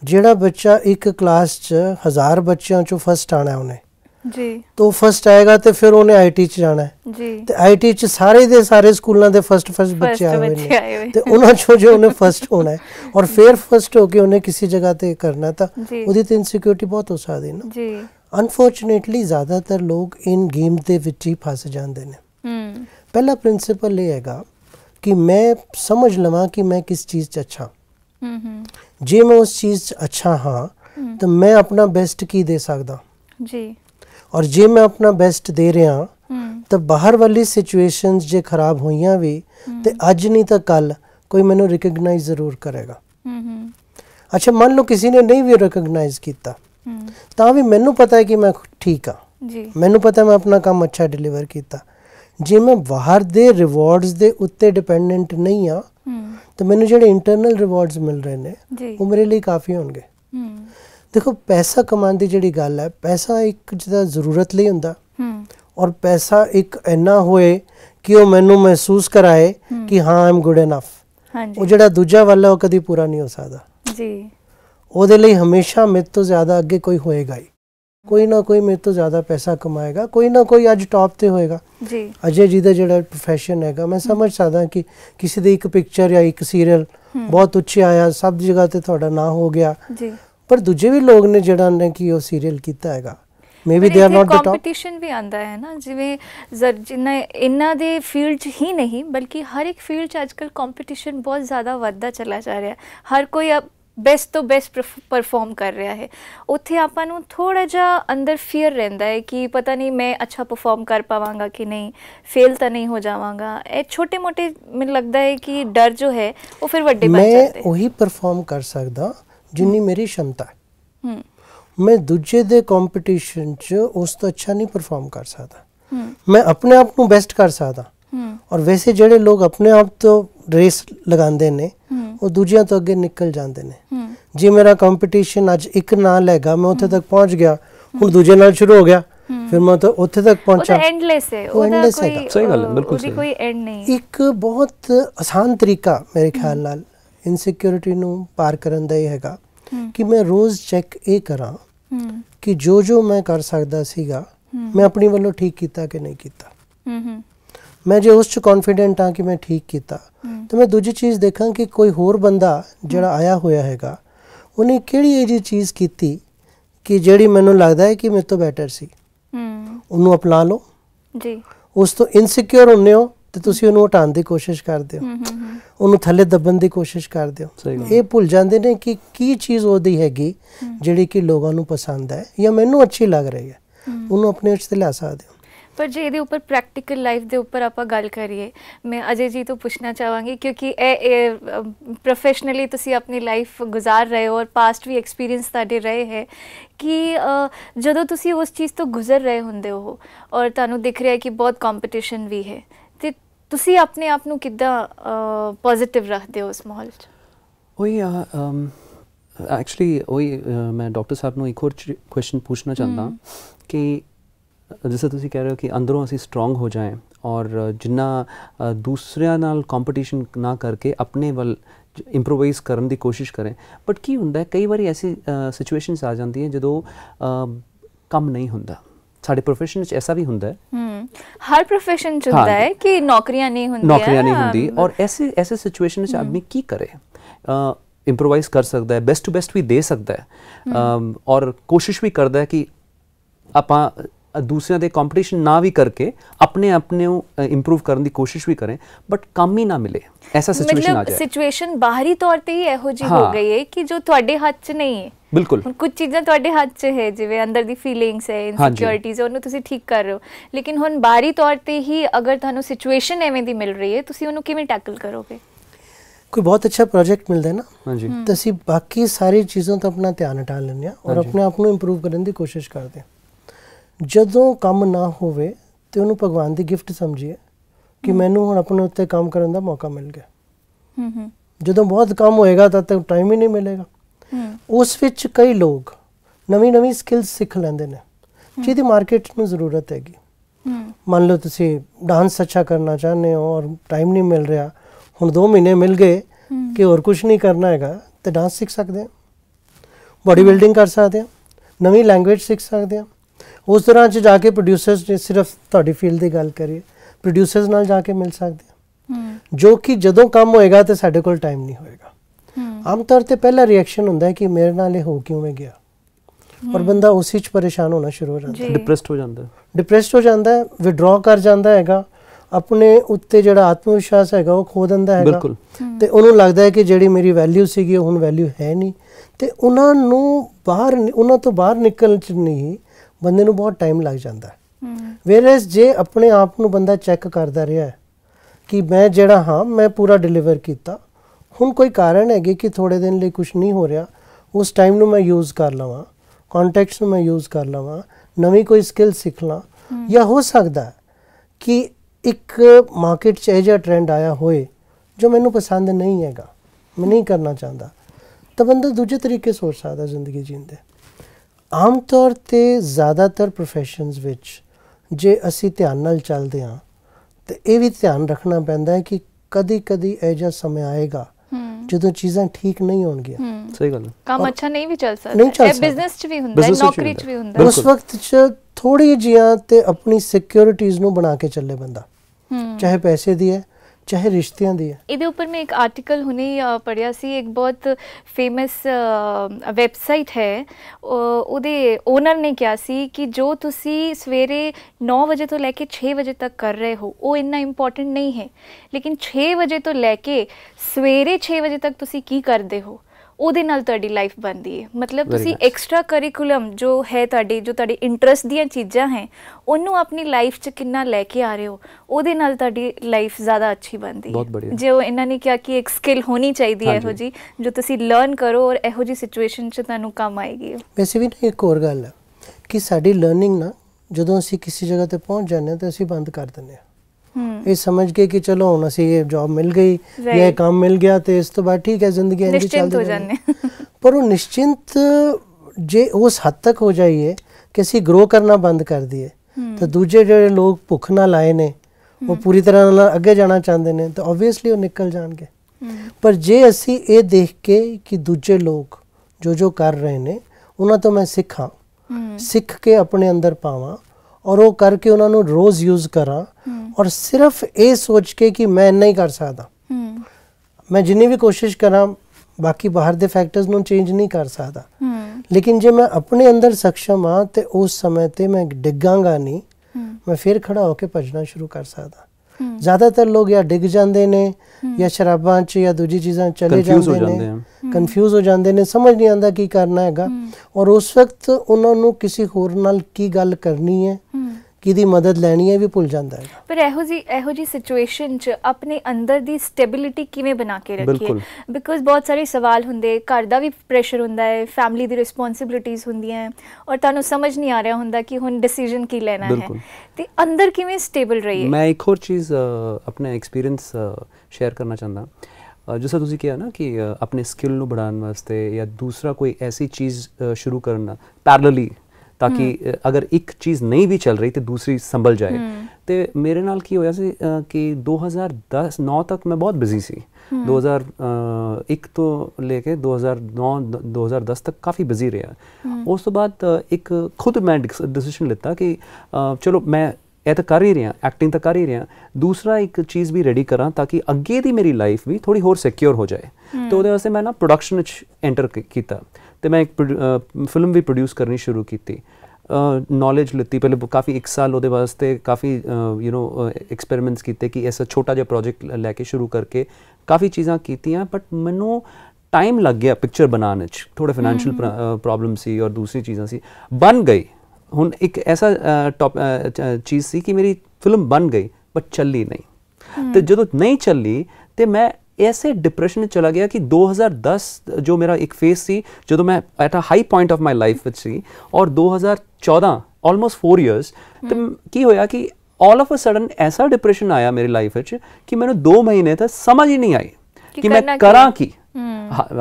ਜਿਹੜਾ ਬੱਚਾ ਇੱਕ ਕਲਾਸ 'ਚ ਹਜ਼ਾਰ ਬੱਚਿਆਂ 'ਚੋਂ ਫਸਟ ਆਣਾ ਹੈ ਉਹਨੇ ਜੀ। ਤਾਂ ਫਸਟ ਆਏਗਾ ਤੇ ਫਿਰ ਉਹਨੇ ਆਈਟੀ 'ਚ ਜਾਣਾ ਹੈ। ਜੀ। ਤੇ ਆਈਟੀ 'ਚ ਸਾਰੇ ਦੇ ਸਾਰੇ ਸਕੂਲਾਂ ਦੇ ਫਸਟ ਫਸਟ ਬੱਚੇ ਆਏ ਹੋਏ। ਨੇ। ਤੇ ਉਹਨਾਂ 'ਚੋਂ ਜੋ ਉਹਨੇ ਫਸਟ ਹੋਣਾ ਹੈ ਔਰ ਫਿਰ ਫਸਟ ਹੋ ਕੇ ਉਹਨੇ ਕਿਸੇ ਜਗ੍ਹਾ ਤੇ ਕਰਨਾ ਤਾਂ। ਉਹਦੀ ਤੇ ਇਨਸਿਕਿਉਰਿਟੀ ਬਹੁਤ ਹੋ ਸਕਦੀ ਨਾ। ਜੀ। ਅਨਫੋਰਚੂਨੇਟਲੀ ਜ਼ਿਆਦਾਤਰ ਲੋਕ ਇਨ ਗੇਮ ਦੇ ਵਿੱਚ ਹੀ ਫਸ ਜਾਂਦੇ ਨੇ। ਹਮ ਪਹਿਲਾ ਪ੍ਰਿੰਸੀਪਲ ਇਹ ਹੈਗਾ ਕਿ ਮੈਂ ਸਮਝ ਲਵਾਂ ਕਿ ਮੈਂ ਕਿਸ ਚੀਜ਼ 'ਚ ਅੱਛਾ। ਹਮ ਹਮ ਜੇ ਮੈਂ ਉਸ ਚੀਜ਼ 'ਚ ਅੱਛਾ ਹਾਂ ਤਾਂ ਮੈਂ ਆਪਣਾ ਬੈਸਟ ਕੀ ਦੇ ਸਕਦਾ? ਜੀ। ਔਰ ਜੇ ਮੈਂ ਆਪਣਾ ਬੈਸਟ ਦੇ ਰਿਹਾ ਤਾਂ ਬਾਹਰ ਵਾਲੀ ਸਿਚੁਏਸ਼ਨਸ ਜੇ ਖਰਾਬ ਹੋਈਆਂ ਵੀ ਤੇ ਅੱਜ ਨਹੀਂ ਤਾਂ ਕੱਲ ਕੋਈ ਮੈਨੂੰ ਰਿਕਗਨਾਈਜ਼ ਜ਼ਰੂਰ ਕਰੇਗਾ। ਹਮ ਹਮ ਅੱਛਾ ਮੰਨ ਲਓ ਕਿਸੇ ਨੇ ਨਹੀਂ ਵੀ ਰਿਕਗਨਾਈਜ਼ ਕੀਤਾ। ਤਾਂ ਵੀ ਮੈਨੂੰ ਪਤਾ ਹੈ ਕਿ ਮੈਂ ਠੀਕ ਹਾਂ। ਜੀ। ਮੈਨੂੰ ਪਤਾ ਮੈਂ ਆਪਣਾ ਕੰਮ ਅੱਛਾ ਡਿਲੀਵਰ ਕੀਤਾ। ਜੇ ਮੈਂ ਬਾਹਰ ਦੇ ਰਿਵਾਰਡਸ ਦੇ ਉੱਤੇ ਡਿਪੈਂਡੈਂਟ ਨਹੀਂ ਆ ਤਾਂ ਮੈਨੂੰ ਜਿਹੜੇ ਇੰਟਰਨਲ ਰਿਵਾਰਡਸ ਮਿਲ ਰਹੇ ਨੇ ਉਹ ਮੇਰੇ ਲਈ ਕਾਫੀ ਹੋਣਗੇ। ਦੇਖੋ ਪੈਸਾ ਕਮਾਉਣ ਦੀ ਜਿਹੜੀ ਗੱਲ ਹੈ ਪੈਸਾ ਇੱਕ ਜਿਹਦਾ ਜ਼ਰੂਰਤ ਲਈ ਹੁੰਦਾ। ਔਰ ਪੈਸਾ ਇੱਕ ਇੰਨਾ ਹੋਏ ਕਿ ਉਹ ਮੈਨੂੰ ਮਹਿਸੂਸ ਕਰਾਏ ਕਿ ਹਾਂ ਆਮ ਗੁੱਡ ਇਨਫ ਉਹ ਜਿਹੜਾ ਦੂਜਾ ਵਾਲਾ ਉਹ ਕਦੀ ਪੂਰਾ ਨਹੀਂ ਹੋ ਸਕਦਾ। ਜੀ। ਉਹਦੇ ਲਈ ਹਮੇਸ਼ਾ ਮੇਰੇ ਤੋਂ ਜ਼ਿਆਦਾ ਅੱਗੇ ਕੋਈ ਹੋਏਗਾ ਹੀ। ਕੋਈ ਨਾ ਕੋਈ ਮੇਰੇ ਤੋਂ ਜ਼ਿਆਦਾ ਪੈਸਾ ਕਮਾਏਗਾ ਕੋਈ ਨਾ ਕੋਈ ਅੱਜ ਟੌਪ ਤੇ ਹੋਏਗਾ। ਜੀ। ਅਜੇ ਜੀ ਦਾ ਜਿਹੜਾ ਪ੍ਰੋਫੈਸ਼ਨ ਹੈਗਾ ਮੈਂ ਸਮਝ ਸਕਦਾ ਕਿ ਕਿਸੇ ਦੀ ਇੱਕ ਪਿਕਚਰ ਜਾਂ ਇੱਕ ਸੀਰੀਅਲ ਬਹੁਤ ਉੱਚੇ ਆਇਆ ਸਭ ਜਗ੍ਹਾ ਤੇ ਤੁਹਾਡਾ ਨਾਂ ਹੋ ਗਿਆ। ਜੀ। ਪਰ ਦੂਜੇ ਵੀ ਲੋਕ ਨੇ ਜਿਹੜਾ ਨੇ ਕਿ ਉਹ ਸੀਰੀਅਲ ਕੀਤਾ ਹੈਗਾ। Maybe they are not the top competition ਵੀ ਆਂਦਾ ਹੈ ਨਾ ਜਿਵੇਂ ਜਿੰਨਾ ਇਹਨਾਂ ਦੇ ਫੀਲਡ 'ਚ ਹੀ ਨਹੀਂ ਬਲਕਿ ਹਰ ਇੱਕ ਫੀਲਡ 'ਚ ਅੱਜਕੱਲ ਕੰਪੀਟੀਸ਼ਨ ਬਹੁਤ ਜ਼ਿਆਦਾ ਵੱਧਦਾ ਚਲਾ ਜਾ ਰਿਹਾ। ਹੈ ਹਰ ਕੋਈ ਅਬ ਬੈਸਟ ਤੋਂ ਬੈਸਟ ਪਰਫਾਰਮ ਕਰ ਰਿਹਾ ਹੈ। ਉੱਥੇ ਆਪਾਂ ਨੂੰ ਥੋੜਾ ਜਿਹਾ ਅੰਦਰ ਫੀਅਰ ਰਹਿੰਦਾ ਹੈ ਕਿ ਪਤਾ ਨਹੀਂ ਮੈਂ ਅੱਛਾ ਪਰਫਾਰਮ ਕਰ ਪਾਵਾਂਗਾ ਕਿ ਨਹੀਂ ਫੇਲ ਤਾਂ ਨਹੀਂ ਹੋ ਜਾਵਾਂਗਾ। ਇਹ ਛੋਟੇ-ਮੋਟੇ ਮੈਨੂੰ ਲੱਗਦਾ ਹੈ ਕਿ ਡਰ ਜੋ ਹੈ ਉਹ ਫਿਰ ਵੱਡੇ ਬਣ ਮੈਂ ਜਾਂਦੇ। ਉਹੀ ਪਰਫਾਰਮ ਕਰ ਸਕਦਾ ਜਿੰਨੀ ਮੇਰੀ ਸ਼ਮਤਾ ਹੈ। ਹੂੰ। ਮੈਂ ਦੂਜੇ ਦੇ ਕੰਪੀਟੀਸ਼ਨ 'ਚ ਉਸ ਤੋਂ ਅੱਛਾ ਨਹੀਂ ਪਰਫਾਰਮ ਕਰ ਸਕਦਾ। ਮੈਂ ਆਪਣੇ ਆਪ ਨੂੰ ਬੈਸਟ ਕਰ ਸਕਦਾ। ਔਰ ਵੈਸੇ ਜਿਹੜੇ ਲੋਕ ਆਪਣੇ ਆਪ ਤੋਂ ਰੇਸ ਲਗਾਉਂਦੇ ਨੇ ਉਹ ਦੂਜਿਆਂ ਤੋਂ ਅੱਗੇ ਨਿਕਲ ਜਾਂਦੇ ਨੇ। ਜੇ ਮੇਰਾ ਕੰਪੀਟੀਸ਼ਨ ਅੱਜ ਇੱਕ ਨਾਲ ਹੈਗਾ ਮੈਂ ਉੱਥੇ ਤੱਕ ਪਹੁੰਚ ਗਿਆ ਹੁਣ ਦੂਜੇ ਨਾਲ ਸ਼ੁਰੂ ਹੋ ਗਿਆ ਫਿਰ ਮੈਂ ਤਾਂ ਉੱਥੇ ਤੱਕ ਉਹ ਪਹੁੰਚਾ। ਤਾਂ ਐਂਡਲੈਸ ਹੈ। ਉਹ ਉਹਦਾ ਕੋਈ। ਸਹੀ ਗੱਲ ਹੈ, ਬਿਲਕੁਲ ਉਹਦੀ ਸਹੀ। ਕੋਈ ਐਂਡ ਨਹੀਂ। ਇੱਕ ਬਹੁਤ ਆਸਾਨ ਤਰੀਕਾ ਮੇਰੇ ਖਿਆਲ ਨਾਲ ਇਨਸਿਕਿਉਰਿਟੀ ਨੂੰ ਪਾਰ ਕਰਨ ਦਾ ਇਹ ਹੈਗਾ ਕਿ ਮੈਂ ਰੋਜ਼ ਚੈੱਕ ਇਹ ਕਰਾਂ ਕਿ ਜੋ ਜੋ ਮੈਂ ਕਰ ਸਕਦਾ ਸੀਗਾ ਮੈਂ ਆਪਣੀ ਵੱਲੋਂ ਠੀਕ ਕੀਤਾ ਕਿ ਨਹੀਂ ਕੀਤਾ। ਹੂੰ ਹੂੰ। ਮੈਂ ਜੇ ਉਸ ਚ ਕੌਨਫੀਡੈਂਟ ਹਾਂ ਕਿ ਮੈਂ ਠੀਕ ਕੀਤਾ। ਤਾਂ ਮੈਂ ਦੂਜੀ ਚੀਜ਼ ਦੇਖਾਂ ਕਿ ਕੋਈ ਹੋਰ ਬੰਦਾ ਜਿਹੜਾ ਆਇਆ ਹੋਇਆ ਹੈਗਾ ਉਹਨੇ ਕਿਹੜੀ ਇਹ ਜਿਹੀ ਚੀਜ਼ ਕੀਤੀ ਕਿ ਜਿਹੜੀ ਮੈਨੂੰ ਲੱਗਦਾ ਹੈ ਕਿ ਮੇਰੇ ਤੋਂ ਬੈਟਰ ਸੀ? ਹੂੰ। ਉਹਨੂੰ ਅਪਣਾ ਲਓ। ਜੀ। ਉਸ ਤੋਂ ਇਨਸਿਕਿਉਰ ਹੁੰਨੇ ਹੋ ਤੇ ਤੁਸੀਂ ਉਹਨੂੰ ਹਟਾਉਣ ਦੀ ਕੋਸ਼ਿਸ਼ ਕਰਦੇ ਹੋ। ਹੂੰ ਹੂੰ ਹੂੰ। ਉਹਨੂੰ ਥੱਲੇ ਦੱਬਣ ਦੀ ਕੋਸ਼ਿਸ਼ ਕਰਦੇ ਹੋ। ਇਹ ਭੁੱਲ ਜਾਂਦੇ ਨੇ ਕਿ ਕੀ ਚੀਜ਼ ਉਹਦੀ ਹੈਗੀ ਜਿਹੜੀ ਕਿ ਲੋਕਾਂ ਨੂੰ ਪਸੰਦ ਹੈ ਜਾਂ ਮੈਨੂੰ ਅੱਛੀ ਲੱਗ ਰਹੀ ਹੈ। ਉਹਨੂੰ ਆਪਣੇ ਉੱਚ ਤੇ ਲਿਆ ਸਕਦੇ ਹੋ। ਪਰ ਜੇ ਇਹਦੇ ਉੱਪਰ ਪ੍ਰੈਕਟੀਕਲ ਲਾਈਫ ਦੇ ਉੱਪਰ ਆਪਾਂ ਗੱਲ ਕਰੀਏ ਮੈਂ ਅਜੇ ਜੀ ਤੋਂ ਪੁੱਛਣਾ ਚਾਹਾਂਗੀ ਕਿਉਂਕਿ ਇਹ ਪ੍ਰੋਫੈਸ਼ਨਲੀ ਤੁਸੀਂ ਆਪਣੀ ਲਾਈਫ ਗੁਜ਼ਾਰ ਰਹੇ ਹੋ ਔਰ ਪਾਸਟ ਵੀ ਐਕਸਪੀਰੀਅੰਸ ਤੁਹਾਡੇ ਰਹੇ ਹੈ ਕਿ ਜਦੋਂ ਤੁਸੀਂ ਉਸ ਚੀਜ਼ ਤੋਂ ਗੁਜ਼ਰ ਰਹੇ ਹੁੰਦੇ ਹੋ ਔਰ ਤੁਹਾਨੂੰ ਦਿਖ ਰਿਹਾ ਕਿ ਬਹੁਤ ਕੰਪੀਟੀਸ਼ਨ ਵੀ ਹੈ ਤੇ ਤੁਸੀਂ ਆਪਣੇ ਆਪ ਨੂੰ ਕਿੱਦਾਂ ਪੋਜ਼ਿਟਿਵ ਰੱਖਦੇ ਹੋ ਉਸ ਮਾਹੌਲ 'ਚ? ਉਹੀ ਆ ਐਕਚੁਅਲੀ ਉਹੀ ਮੈਂ ਡਾਕਟਰ ਸਾਹਿਬ ਨੂੰ ਇੱਕ ਹੋਰ ਕੁਐਸਚਨ ਪੁੱਛਣਾ ਚਾਹੁੰਦਾ ਕਿ ਕਿ ਜਿਵੇਂ ਤੁਸੀਂ ਕਹਿ ਰਹੇ ਹੋ ਕਿ ਅੰਦਰੋਂ ਅਸੀਂ ਸਟਰੋਂਗ ਹੋ ਜਾएं ਔਰ ਜਿੰਨਾ ਦੂਸਰਿਆਂ ਨਾਲ ਕੰਪੀਟੀਸ਼ਨ ਨਾ ਕਰਕੇ ਆਪਣੇ ਵੱਲ ਇੰਪਰੋਵਾਈਜ਼ ਕਰਨ ਦੀ ਕੋਸ਼ਿਸ਼ ਕरें ਬਟ ਕੀ ਹੁੰਦਾ ਹੈ ਕਈ ਵਾਰੀ ਐਸੀ ਸਿਚੁਏਸ਼ਨਸ ਆ ਜਾਂਦੀਆਂ ਜਦੋਂ ਅ, ਕੰਮ ਨਹੀਂ ਹੁੰਦਾ। ਸਾਡੇ ਪ੍ਰੋਫੈਸ਼ਨ ਵਿੱਚ ਐਸਾ ਵੀ ਹੁੰਦਾ ਹੈ। ਹੂੰ ਹਰ ਪ੍ਰੋਫੈਸ਼ਨ 'ਚ ਹਾਂ। ਹੁੰਦਾ ਹੈ। ਕਿ ਨੌਕਰੀਆਂ ਨਹੀਂ ਹੁੰਦੀਆਂ। ਨੌਕਰੀਆਂ ਨਹੀਂ ਹੁੰਦੀ ਔਰ ਐਸੇ ਐਸੇ ਸਿਚੁਏਸ਼ਨ ਵਿੱਚ ਆਦਮੀ ਕੀ ਕਰੇ? ਇੰਪਰੋਵਾਈਜ਼ ਕਰ ਸਕਦਾ ਹੈ ਬੈਸਟ ਟੂ ਬੈਸਟ ਵੀ ਦੇ ਸਕਦਾ ਹੈ। ਔਰ ਕੋਸ਼ਿਸ਼ ਵੀ ਕਰਦਾ ਹੈ ਕਿ ਆਪਾਂ ਦੂਸਰਿਆਂ ਦੇ ਕੰਪੀਟੀਸ਼ਨ ਨਾ ਵੀ ਕਰਕੇ ਆਪਣੇ ਆਪਣੇ ਨੂੰ ਇੰਪਰੂਵ ਕਰਨ ਦੀ ਕੋਸ਼ਿਸ਼ ਵੀ ਕरें ਬਟ ਕੰਮ ਹੀ ਨਾ ਮਿਲੇ। ਐਸਾ ਸਿਚੁਏਸ਼ਨ ਆ ਮਤਲਬ ਜਾਏ। ਸਿਚੁਏਸ਼ਨ ਬਾਹਰੀ ਤੌਰ ਤੇ ਹੀ ਇਹੋ ਜੀ ਹੋ। ਗਈ ਹੈ ਕਿ ਜੋ ਤੁਹਾਡੇ ਹੱਥ 'ਚ ਨਹੀਂ ਹੈ। ਬਿਲਕੁਲ। ਹੁਣ ਕੁਝ ਚੀਜ਼ਾਂ ਤੁਹਾਡੇ ਹੱਥ 'ਚ ਹੈ ਜਿਵੇਂ ਅੰਦਰ ਦੀ ਫੀਲਿੰਗਸ ਹੈ ਇਨਸਿਕਿਉਰਿਟੀਜ਼ ਉਹਨੂੰ ਤੁਸੀਂ ਠੀਕ ਕਰ ਰਹੇ ਹੋ। ਲੇਕਿਨ ਹੁਣ ਬਾਹਰੀ ਤੌਰ ਤੇ ਹੀ ਅਗਰ ਤੁਹਾਨੂੰ ਸਿਚੁਏਸ਼ਨ ਐਵੇਂ ਦੀ ਮਿਲ ਰਹੀ ਹੈ ਤੁਸੀਂ ਉਹਨੂੰ ਕਿਵੇਂ ਟੈਕਲ ਕਰੋਗੇ? ਕੋਈ ਬਹੁਤ ਅੱਛਾ ਪ੍ਰੋਜੈਕਟ ਮਿਲਦਾ ਹੈ ਨਾ ਹਾਂਜੀ। ਤਾਂ ਅਸੀਂ ਬਾਕੀ ਸਾਰੀ ਚੀਜ਼ੋਂ ਤੋਂ ਆਪਣਾ ਧਿਆਨ ਹਟਾ ਲੈਂਦੇ ਹਾਂ ਔਰ ਆਪਣੇ ਆਪ ਨੂੰ ਇੰਪਰੂਵ ਕਰਨ ਦੀ ਕੋਸ਼ਿਸ਼ ਕਰਦੇ ਹਾਂ। ਜਦੋਂ ਕੰਮ ਨਾ ਹੋਵੇ ਤੇ ਉਹਨੂੰ ਭਗਵਾਨ ਦੀ ਗਿਫਟ ਸਮਝੀਏ ਕਿ ਮੈਨੂੰ ਹੁਣ ਆਪਣੇ ਉੱਤੇ ਕੰਮ ਕਰਨ ਦਾ ਮੌਕਾ ਮਿਲ ਗਿਆ। ਹੂੰ ਹੂੰ ਜਦੋਂ ਬਹੁਤ ਕੰਮ ਹੋਏਗਾ ਤਦ ਤੱਕ ਟਾਈਮ ਹੀ ਨਹੀਂ ਮਿਲੇਗਾ। ਉਸ ਵਿੱਚ ਕਈ ਲੋਕ ਨਵੀਂ ਨਵੀਂ ਸਕਿੱਲਸ ਸਿੱਖ ਲੈਂਦੇ ਨੇ ਜਿਹਦੀ ਮਾਰਕੀਟ ਨੂੰ ਜ਼ਰੂਰਤ ਹੈਗੀ। ਮੰਨ ਲਓ ਤੁਸੀਂ ਡਾਂਸ ਅੱਛਾ ਕਰਨਾ ਚਾਹੁੰਦੇ ਹੋ ਔਰ ਟਾਈਮ ਨਹੀਂ ਮਿਲ ਰਿਹਾ ਹੁਣ 2 ਮਹੀਨੇ ਮਿਲ ਗਏ ਕਿ ਹੋਰ ਕੁਝ ਨਹੀਂ ਕਰਨਾ ਹੈਗਾ ਤੇ ਡਾਂਸ ਸਿੱਖ ਸਕਦੇ ਹਾਂ। ਬਾਡੀ ਬਿਲਡਿੰਗ ਕਰ ਸਕਦੇ ਹਾਂ। ਨਵੀਂ ਲੈਂਗੁਏਜ ਸਿੱਖ ਸਕਦੇ ਹਾਂ। ਉਸ ਤਰ੍ਹਾਂ ਚ ਜਾ ਕੇ ਪ੍ਰੋਡਿਊਸਰਸ ਨੇ ਸਿਰਫ ਤੁਹਾਡੀ ਫੀਲਡ ਦੀ ਗੱਲ ਕਰੀਏ ਪ੍ਰੋਡਿਊਸਰਸ ਨਾਲ ਜਾ ਕੇ ਮਿਲ ਸਕਦੇ ਹਾਂ। ਜੋ ਕਿ ਜਦੋਂ ਕੰਮ ਹੋਏਗਾ ਤੇ ਸਾਡੇ ਕੋਲ ਟਾਈਮ ਨਹੀਂ ਹੋਏਗਾ। ਹੂੰ। ਆਮ ਤੌਰ ਤੇ ਪਹਿਲਾ ਰਿਐਕਸ਼ਨ ਹੁੰਦਾ ਹੈ ਕਿ ਮੇਰੇ ਨਾਲ ਇਹ ਹੋ ਕਿਉਂ ਮੈਂ ਗਿਆ? ਔਰ ਬੰਦਾ ਉਸੇ ਵਿੱਚ ਪਰੇਸ਼ਾਨ ਹੋਣਾ ਸ਼ੁਰੂ ਹੋ ਜਾਂਦਾ ਹੈ। ਡਿਪਰੈਸਡ ਹੋ ਜਾਂਦਾ ਹੈ। ਡਿਪਰੈਸਡ ਹੋ ਜਾਂਦਾ ਹੈ ਵਿਡਰਾਅ ਕਰ ਜਾਂਦਾ ਹੈਗਾ। ਆਪਣੇ ਉੱਤੇ ਜਿਹੜਾ ਆਤਮ ਵਿਸ਼ਵਾਸ ਹੈਗਾ ਉਹ ਖੋ ਦਿੰਦਾ ਹੈਗਾ। ਬਿਲਕੁਲ। ਤੇ ਉਹਨੂੰ ਲੱਗਦਾ ਹੈ ਕਿ ਜਿਹੜੀ ਮੇਰੀ ਵੈਲਿਊ ਸੀਗੀ ਉਹ ਹੁਣ ਵੈਲਿਊ ਹੈ ਨਹੀਂ। ਤੇ ਉਹਨਾਂ ਨੂੰ ਬਾਹਰ ਉਹਨਾਂ ਤੋਂ ਬਾਹਰ ਨਿਕਲਣ ਚ ਨਹੀਂ ਬੰਦੇ ਨੂੰ ਬਹੁਤ ਟਾਈਮ ਲੱਗ ਜਾਂਦਾ ਵੇਰਸ ਜੇ ਆਪਣੇ ਆਪ ਨੂੰ ਬੰਦਾ ਚੈੱਕ ਕਰਦਾ ਰਿਹਾ ਹੈ ਕਿ ਮੈਂ ਜਿਹੜਾ ਹਾਂ ਮੈਂ ਪੂਰਾ ਡਿਲੀਵਰ ਕੀਤਾ ਹੁਣ ਕੋਈ ਕਾਰਨ ਹੈਗੇ ਕਿ ਥੋੜੇ ਦਿਨ ਲਈ ਕੁਝ ਨਹੀਂ ਹੋ ਰਿਹਾ ਉਸ ਟਾਈਮ ਨੂੰ ਮੈਂ ਯੂਜ਼ ਕਰ ਲਵਾਂ ਕੰਟੈਕਟਸ ਨੂੰ ਮੈਂ ਯੂਜ਼ ਕਰ ਲਵਾਂ ਨਵੀਂ ਕੋਈ ਸਕਿੱਲ ਸਿੱਖ ਲਾਂ ਜਾਂ ਹੋ ਸਕਦਾ ਕਿ ਇੱਕ ਮਾਰਕੀਟ 'ਚ ਇਹ ਜਿਹਾ ਟ੍ਰੈਂਡ ਆਇਆ ਹੋਏ ਜੋ ਮੈਨੂੰ ਪਸੰਦ ਨਹੀਂ ਹੈਗਾ ਮੈਂ ਨਹੀਂ ਕਰਨਾ ਚਾਹੁੰਦਾ ਤਾਂ ਬੰਦਾ ਦੂਜੇ ਤਰੀਕੇ ਸੋਚ ਸਕਦਾ ਜ਼ਿੰਦਗੀ ਜੀਣ ਦੇ। ਆਮ ਤੌਰ ਤੇ ਜ਼ਿਆਦਾਤਰ ਪ੍ਰੋਫੈਸ਼ਨਸ ਵਿੱਚ ਜੇ ਅਸੀਂ ਧਿਆਨ ਨਾਲ ਚੱਲਦੇ ਹਾਂ ਤੇ ਇਹ ਵੀ ਧਿਆਨ ਰੱਖਣਾ ਪੈਂਦਾ ਹੈ ਕਿ ਕਦੀ ਕਦੀ ਇਹ ਜਿਹਾ ਸਮਾਂ ਆਏਗਾ ਜਦੋਂ ਚੀਜ਼ਾਂ ਠੀਕ ਨਹੀਂ ਹੋਣਗੀਆਂ। ਸਹੀ ਗੱਲ ਹੈ। ਕੰਮ ਅੱਛਾ ਨਹੀਂ ਵੀ ਚੱਲ ਸਕਦਾ। ਇਹ। ਬਿਜ਼ਨਸ 'ਚ ਵੀ ਹੁੰਦਾ ਹੈ ਨੌਕਰੀ 'ਚ ਵੀ। ਹੁੰਦਾ। ਹੈ ਉਸ ਵਕਤ 'ਚ ਥੋੜੀ ਜਿਹੀਆਂ ਤੇ ਆਪਣੀ ਸਿਕਿਉਰਿਟੀਜ਼ ਨੂੰ ਬਣਾ ਕੇ ਚੱਲੇ ਬੰਦਾ। ਚਾਹੇ ਪੈਸੇ ਦੀ ਹੈ ਚਾਹੇ ਰਿਸ਼ਤਿਆਂ ਦੀ ਹੈ। ਇਹਦੇ ਉੱਪਰ ਮੈਂ ਇੱਕ ਆਰਟੀਕਲ ਹੁਣੇ ਹੀ, ਪੜ੍ਹਿਆ ਸੀ। ਇੱਕ ਬਹੁਤ ਫੇਮਸ ਵੈਬਸਾਈਟ ਹੈ। ਉਹਦੇ ਓਨਰ ਨੇ ਕਿਹਾ ਸੀ ਕਿ ਜੋ ਤੁਸੀਂ ਸਵੇਰੇ 9 ਵਜੇ ਤੋਂ ਲੈ ਕੇ 6 ਵਜੇ ਤੱਕ ਕਰ ਰਹੇ ਹੋ ਉਹ ਇੰਨਾ ਇੰਪੋਰਟੈਂਟ ਨਹੀਂ ਹੈ। ਲੇਕਿਨ 6 ਵਜੇ ਤੋਂ ਲੈ ਕੇ ਸਵੇਰੇ 6 ਵਜੇ ਤੱਕ ਤੁਸੀਂ ਕੀ ਕਰਦੇ ਹੋ? ਉਹਦੇ ਨਾਲ ਤੁਹਾਡੀ ਲਾਈਫ ਬਣਦੀ ਹੈ ਮਤਲਬ ਤੁਸੀਂ. ਐਕਸਟਰਾ ਕਰਿਕੂਲਮ ਜੋ ਹੈ ਤੁਹਾਡੀ ਜੋ ਤੁਹਾਡੇ ਇੰਟਰਸਟ ਦੀਆਂ ਚੀਜ਼ਾਂ ਹੈ ਉਹਨੂੰ ਆਪਣੀ ਲਾਈਫ 'ਚ ਕਿੰਨਾ ਲੈ ਕੇ ਆ ਰਹੇ ਹੋ ਉਹਦੇ ਨਾਲ ਤੁਹਾਡੀ ਲਾਈਫ ਜ਼ਿਆਦਾ ਅੱਛੀ ਬਣਦੀ ਹੈ। ਜੇ ਉਹ ਇਹਨਾਂ ਨੇ ਕਿਹਾ ਕਿ ਇੱਕ ਸਕਿੱਲ ਹੋਣੀ ਚਾਹੀਦੀ ਹੈ। ਇਹੋ ਜੀ ਜੋ ਤੁਸੀਂ ਲਰਨ ਕਰੋ ਔਰ ਇਹੋ ਜੀ ਸਿਚੁਏਸ਼ਨ 'ਚ ਤੁਹਾਨੂੰ ਕੰਮ ਆਏਗੀ। ਵੈਸੇ ਵੀ ਨਾ ਇੱਕ ਹੋਰ ਗੱਲ ਹੈ ਕਿ ਸਾਡੀ ਲਰਨਿੰਗ ਨਾ ਜਦੋਂ ਅਸੀਂ ਕਿਸੇ ਜਗ੍ਹਾ ਤੇ ਪਹੁੰਚ ਜਾਂਦੇ ਹਾਂ ਤਾਂ ਅਸੀਂ ਬੰਦ ਕਰ ਦਿੰਦੇ ਹੂੰ ਇਹ ਸਮਝ ਕੇ ਕਿ ਚਲੋ ਹੁਣ ਅਸੀਂ ਇਹ ਜੌਬ ਮਿਲ ਗਈ ਜਾਂ ਇਹ. ਕੰਮ ਮਿਲ ਗਿਆ ਤੇ ਇਸ ਤੋਂ ਬਾਅਦ ਠੀਕ ਹੈ ਜ਼ਿੰਦਗੀ ਨਿਸ਼ਚਿੰਤ ਚੱਲਦੀ ਜਾਂਦੇ। ਪਰ ਉਹ ਨਿਸ਼ਚਿੰਤ ਜੇ ਉਸ ਹੱਦ ਤੱਕ ਹੋ ਜਾਈਏ ਕਿ ਅਸੀਂ ਗਰੋ ਕਰਨਾ ਬੰਦ ਕਰ ਦਈਏ ਤਾਂ ਦੂਜੇ ਜਿਹੜੇ ਲੋਕ ਭੁੱਖ ਨਾਲ ਆਏ ਨੇ ਉਹ ਪੂਰੀ ਤਰ੍ਹਾਂ ਨਾਲ ਅੱਗੇ ਜਾਣਾ ਚਾਹੁੰਦੇ ਨੇ ਤਾਂ ਆਬਵੀਅਸਲੀ ਉਹ ਨਿਕਲ ਜਾਣਗੇ। ਪਰ ਜੇ ਅਸੀਂ ਇਹ ਦੇਖ ਕੇ ਕਿ ਦੂਜੇ ਲੋਕ ਜੋ ਜੋ ਕਰ ਰਹੇ ਨੇ ਉਹਨਾਂ ਤੋਂ ਮੈਂ ਸਿੱਖਾਂ ਸਿੱਖ ਕੇ ਆਪਣੇ ਅੰਦਰ ਪਾਵਾਂ ਔਰ ਉਹ ਕਰਕੇ ਉਹਨਾਂ ਨੂੰ ਰੋਜ਼ ਯੂਜ਼ ਕਰਾਂ ਔਰ ਸਿਰਫ ਇਹ ਸੋਚ ਕੇ ਕਿ ਮੈਂ ਇੰਨਾ ਹੀ ਕਰ ਸਕਦਾ। ਹੂੰ। ਮੈਂ ਜਿੰਨੀ ਵੀ ਕੋਸ਼ਿਸ਼ ਕਰਾਂ ਬਾਕੀ ਬਾਹਰ ਦੇ ਫੈਕਟਰਸ ਨੂੰ ਚੇਂਜ ਨਹੀਂ ਕਰ ਸਕਦਾ। ਹੂੰ। ਲੇਕਿਨ ਜੇ ਮੈਂ ਆਪਣੇ ਅੰਦਰ ਸક્ષਮ ਹਾਂ ਤੇ ਉਸ ਸਮੇਂ ਤੇ ਮੈਂ ਡਿੱਗਾਂਗਾ ਨਹੀਂ ਮੈਂ ਫਿਰ ਖੜਾ ਹੋ ਕੇ ਭੱਜਣਾ ਸ਼ੁਰੂ ਕਰ ਸਕਦਾ। ਜ਼ਿਆਦਾਤਰ ਲੋਕ ਜਾਂ ਡਿੱਗ ਜਾਂਦੇ ਨੇ ਜਾਂ ਸ਼ਰਾਬਾਂ 'ਚ ਜਾਂ ਦੂਜੀ ਚੀਜ਼ਾਂ 'ਚ ਚਲੇ ਜਾਂਦੇ ਨੇ। ਕਨਫਿਊਜ਼ ਹੋ। ਜਾਂਦੇ ਨੇ ਸਮਝ ਨਹੀਂ ਆਉਂਦਾ ਕੀ ਕਰਨਾ ਹੈਗਾ। ਔਰ ਉਸ ਵਕਤ ਉਹਨਾਂ ਨੂੰ ਕਿਸੇ ਹੋਰ ਨਾਲ ਕੀ ਗੱਲ ਕਰਨੀ ਹੈ। ਕਿਹਦੀ ਮਦਦ ਲੈਣੀ ਹੈ ਵੀ ਭੁੱਲ ਜਾਂਦਾ ਹੈ। ਪਰ ਇਹੋ ਜੀ ਇਹੋ ਜੀ ਸਿਚੁਏਸ਼ਨ 'ਚ ਆਪਣੇ ਅੰਦਰ ਦੀ ਸਟੇਬਿਲਿਟੀ ਕਿਵੇਂ ਬਣਾ ਕੇ ਰੱਖੀਏ? ਬਿਲਕੁਲ। ਬਿਕੋਜ਼ ਬਹੁਤ ਸਾਰੇ ਸਵਾਲ ਹੁੰਦੇ ਘਰ ਦਾ ਵੀ ਪ੍ਰੈਸ਼ਰ ਹੁੰਦਾ ਹੈ ਫੈਮਿਲੀ ਦੀ ਰਿਸਪੌਂਸਿਬਿਲਿਟੀਆਂ ਹੁੰਦੀਆਂ ਔਰ ਤੁਹਾਨੂੰ ਸਮਝ ਨਹੀਂ ਆ ਰਿਹਾ ਹੁੰਦਾ ਕਿ ਹੁਣ ਡਿਸੀਜਨ ਕੀ ਲੈਣਾ ਹੈ। ਤੇ ਅੰਦਰ ਕਿਵੇਂ ਸਟੇਬਲ ਰਹੀਏ? ਮੈਂ ਇੱਕ ਹੋਰ ਚੀਜ਼ ਆਪਣਾ ਐਕਸਪੀਰੀਅੰਸ ਸ਼ੇਅਰ ਕਰਨਾ ਚਾਹੁੰਦਾ। ਜਿਸ ਤਰ੍ਹਾਂ ਤੁਸੀਂ ਕਿਹਾ ਨਾ ਕਿ ਆਪਣੇ ਸਕਿੱਲ ਨੂੰ बढ़ाਉਣ ਵਾਸਤੇ ਜਾਂ ਦੂਸਰਾ ਕੋਈ ਐਸੀ ਚੀਜ਼ ਸ਼ੁਰੂ ਕਰਨਾ ਪੈਰਲਲੀ ਤਾਂ ਕਿ ਅਗਰ ਇੱਕ ਚੀਜ਼ ਨਹੀਂ ਵੀ ਚੱਲ ਰਹੀ ਤੇ ਦੂਸਰੀ ਸੰਭਲ ਜਾਏ। ਤੇ ਮੇਰੇ ਨਾਲ ਕੀ ਹੋਇਆ ਸੀ ਕਿ 2010 9 ਤੱਕ ਮੈਂ ਬਹੁਤ ਬਿਜ਼ੀ ਸੀ। 2001 ਤੋਂ ਲੈ ਕੇ 2009 ਦ- 2010 ਤੱਕ ਕਾਫੀ ਬਿਜ਼ੀ ਰਿਹਾ। ਉਸ ਤੋਂ ਬਾਅਦ ਇੱਕ ਖੁਦ ਮੈਂ ਡਿਸੀਜਨ ਲਿੱਤਾ ਕਿ ਚਲੋ ਮੈਂ ਇਹ ਤਾਂ ਕਰ ਹੀ ਰਿਹਾ ਐਕਟਿੰਗ ਤਾਂ ਕਰ ਹੀ ਰਿਹਾ। ਦੂਸਰਾ ਇੱਕ ਚੀਜ਼ ਵੀ ਰੈਡੀ ਕਰਾਂ ਤਾਂ ਕਿ ਅੱਗੇ ਦੀ ਮੇਰੀ ਲਾਈਫ ਵੀ ਥੋੜੀ ਹੋਰ ਸਿਕਿਉਰ ਹੋ ਜਾਏ। ਤੇ ਉਹਦੇ ਵਾਸਤੇ ਮੈਂ ਨਾ ਪ੍ਰੋਡਕਸ਼ਨ ਵਿੱਚ ਐਂਟਰ ਕੀਤਾ। ਤੇ ਮੈਂ ਇੱਕ ਫਿਲਮ ਵੀ ਪ੍ਰੋਡਿਊਸ ਕਰਨੀ ਸ਼ੁਰੂ ਕੀਤੀ। ਨੌਲੇਜ ਲਿੱਤੀ। ਪਹਿਲੇ ਕਾਫੀ ਇੱਕ ਸਾਲ ਉਹਦੇ ਵਾਸਤੇ ਕਾਫੀ ਯੂ نو ਐਕਸਪੈਰੀਮੈਂਟਸ ਕੀਤੇ ਕਿ ਐਸਾ ਛੋਟਾ ਜਿਹਾ ਪ੍ਰੋਜੈਕਟ ਲੈ ਕੇ ਸ਼ੁਰੂ ਕਰਕੇ ਕਾਫੀ ਚੀਜ਼ਾਂ ਕੀਤੀਆਂ ਬਟ ਮੈਨੂੰ ਟਾਈਮ ਲੱਗ ਗਿਆ ਪਿਕਚਰ ਬਣਾਉਣ ਵਿੱਚ ਥੋੜਾ ਫਾਈਨੈਂਸ਼ੀਅਲ ਪ੍ਰੋਬਲਮ ਸੀ ਔਰ ਦੂਸਰੀ ਚੀਜ਼ਾਂ ਸੀ। ਬਣ ਗਈ। ਹੁਣ ਇੱਕ ਐਸਾ ਟੌਪ ਚੀਜ਼ ਸੀ ਕਿ ਮੇਰੀ ਫਿਲਮ ਬਣ ਗਈ ਬਟ ਚੱਲੀ ਨਹੀਂ। ਤੇ ਜਦੋਂ ਨਹੀਂ ਚੱਲੀ ਤੇ ਮੈਂ ਐਸੇ ਡਿਪਰੈਸ਼ਨ ਵਿੱਚ ਚਲਾ ਗਿਆ ਕਿ 2010 ਜੋ ਮੇਰਾ ਇੱਕ ਫੇਸ ਸੀ ਜਦੋਂ ਮੈਂ at a high point of my life ਵਿੱਚ ਸੀ ਔਰ 2014 ਆਲਮੋਸਟ 4 ਇਅਰਸ ਤੇ ਕੀ ਹੋਇਆ ਕਿ ਆਲ ਆਫ ਅ ਸਡਨ ਐਸਾ ਡਿਪਰੈਸ਼ਨ ਆਇਆ ਮੇਰੀ ਲਾਈਫ ਵਿੱਚ ਕਿ ਮੈਨੂੰ 2 ਮਹੀਨੇ ਤੱਕ ਸਮਝ ਹੀ ਨਹੀਂ ਆਈ ਕਿ ਮੈਂ ਕਰਾਂ? ਕੀ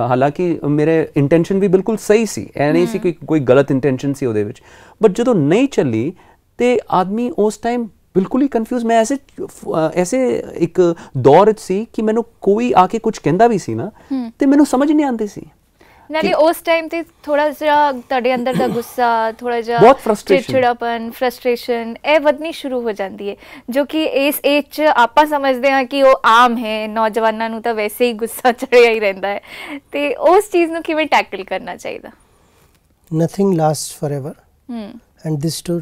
ਹਾਲਾਂਕਿ ਮੇਰੇ ਇੰਟੈਂਸ਼ਨ ਵੀ ਬਿਲਕੁਲ ਸਹੀ ਸੀ ਐ ਨਹੀਂ ਸੀ ਕਿ ਕੋਈ ਗਲਤ ਇੰਟੈਂਸ਼ਨ ਸੀ ਉਹਦੇ ਵਿੱਚ ਬਟ ਜਦੋਂ ਨਹੀਂ ਚੱਲੀ ਤੇ ਆਦਮੀ ਉਸ ਟਾਈਮ ਬਿਲਕੁਲ ਹੀ ਕਨਫਿਊਜ਼ ਮੈਂ ਐਸੇ ਐਸੇ ਇੱਕ ਦੌਰ ਵਿੱਚ ਸੀ ਕਿ ਮੈਨੂੰ ਕੋਈ ਆ ਕੇ ਕੁਝ ਕਹਿੰਦਾ ਵੀ ਸੀ ਨਾ ਤੇ ਮੈਨੂੰ ਸਮਝ ਨਹੀਂ ਆਉਂਦੀ ਸੀ। ਨਾਲੇ ਉਸ ਟਾਈਮ ਤੇ ਥੋੜਾ ਜਿਹਾ ਤੁਹਾਡੇ ਅੰਦਰ ਦਾ ਗੁੱਸਾ ਥੋੜਾ ਜਿਹਾ ਬਹੁਤ। ਚਿੜਚਿੜਾਪਨ ਫਰਸਟ੍ਰੇਸ਼ਨ ਇਹ ਵਧਣੀ ਸ਼ੁਰੂ ਹੋ ਜਾਂਦੀ ਹੈ ਜੋ ਕਿ ਇਸ ਏਜ 'ਚ ਆਪਾਂ ਸਮਝਦੇ ਹਾਂ ਕਿ ਉਹ ਆਮ ਹੈ ਨੌਜਵਾਨਾਂ ਨੂੰ ਤਾਂ ਵੈਸੇ ਹੀ ਗੁੱਸਾ ਚੜਿਆ ਹੀ ਰਹਿੰਦਾ ਹੈ। ਤੇ ਉਸ ਚੀਜ਼ ਨੂੰ ਕਿਵੇਂ ਟੈਕਲ ਕਰਨਾ ਚਾਹੀਦਾ? Nothing lasts forever and this too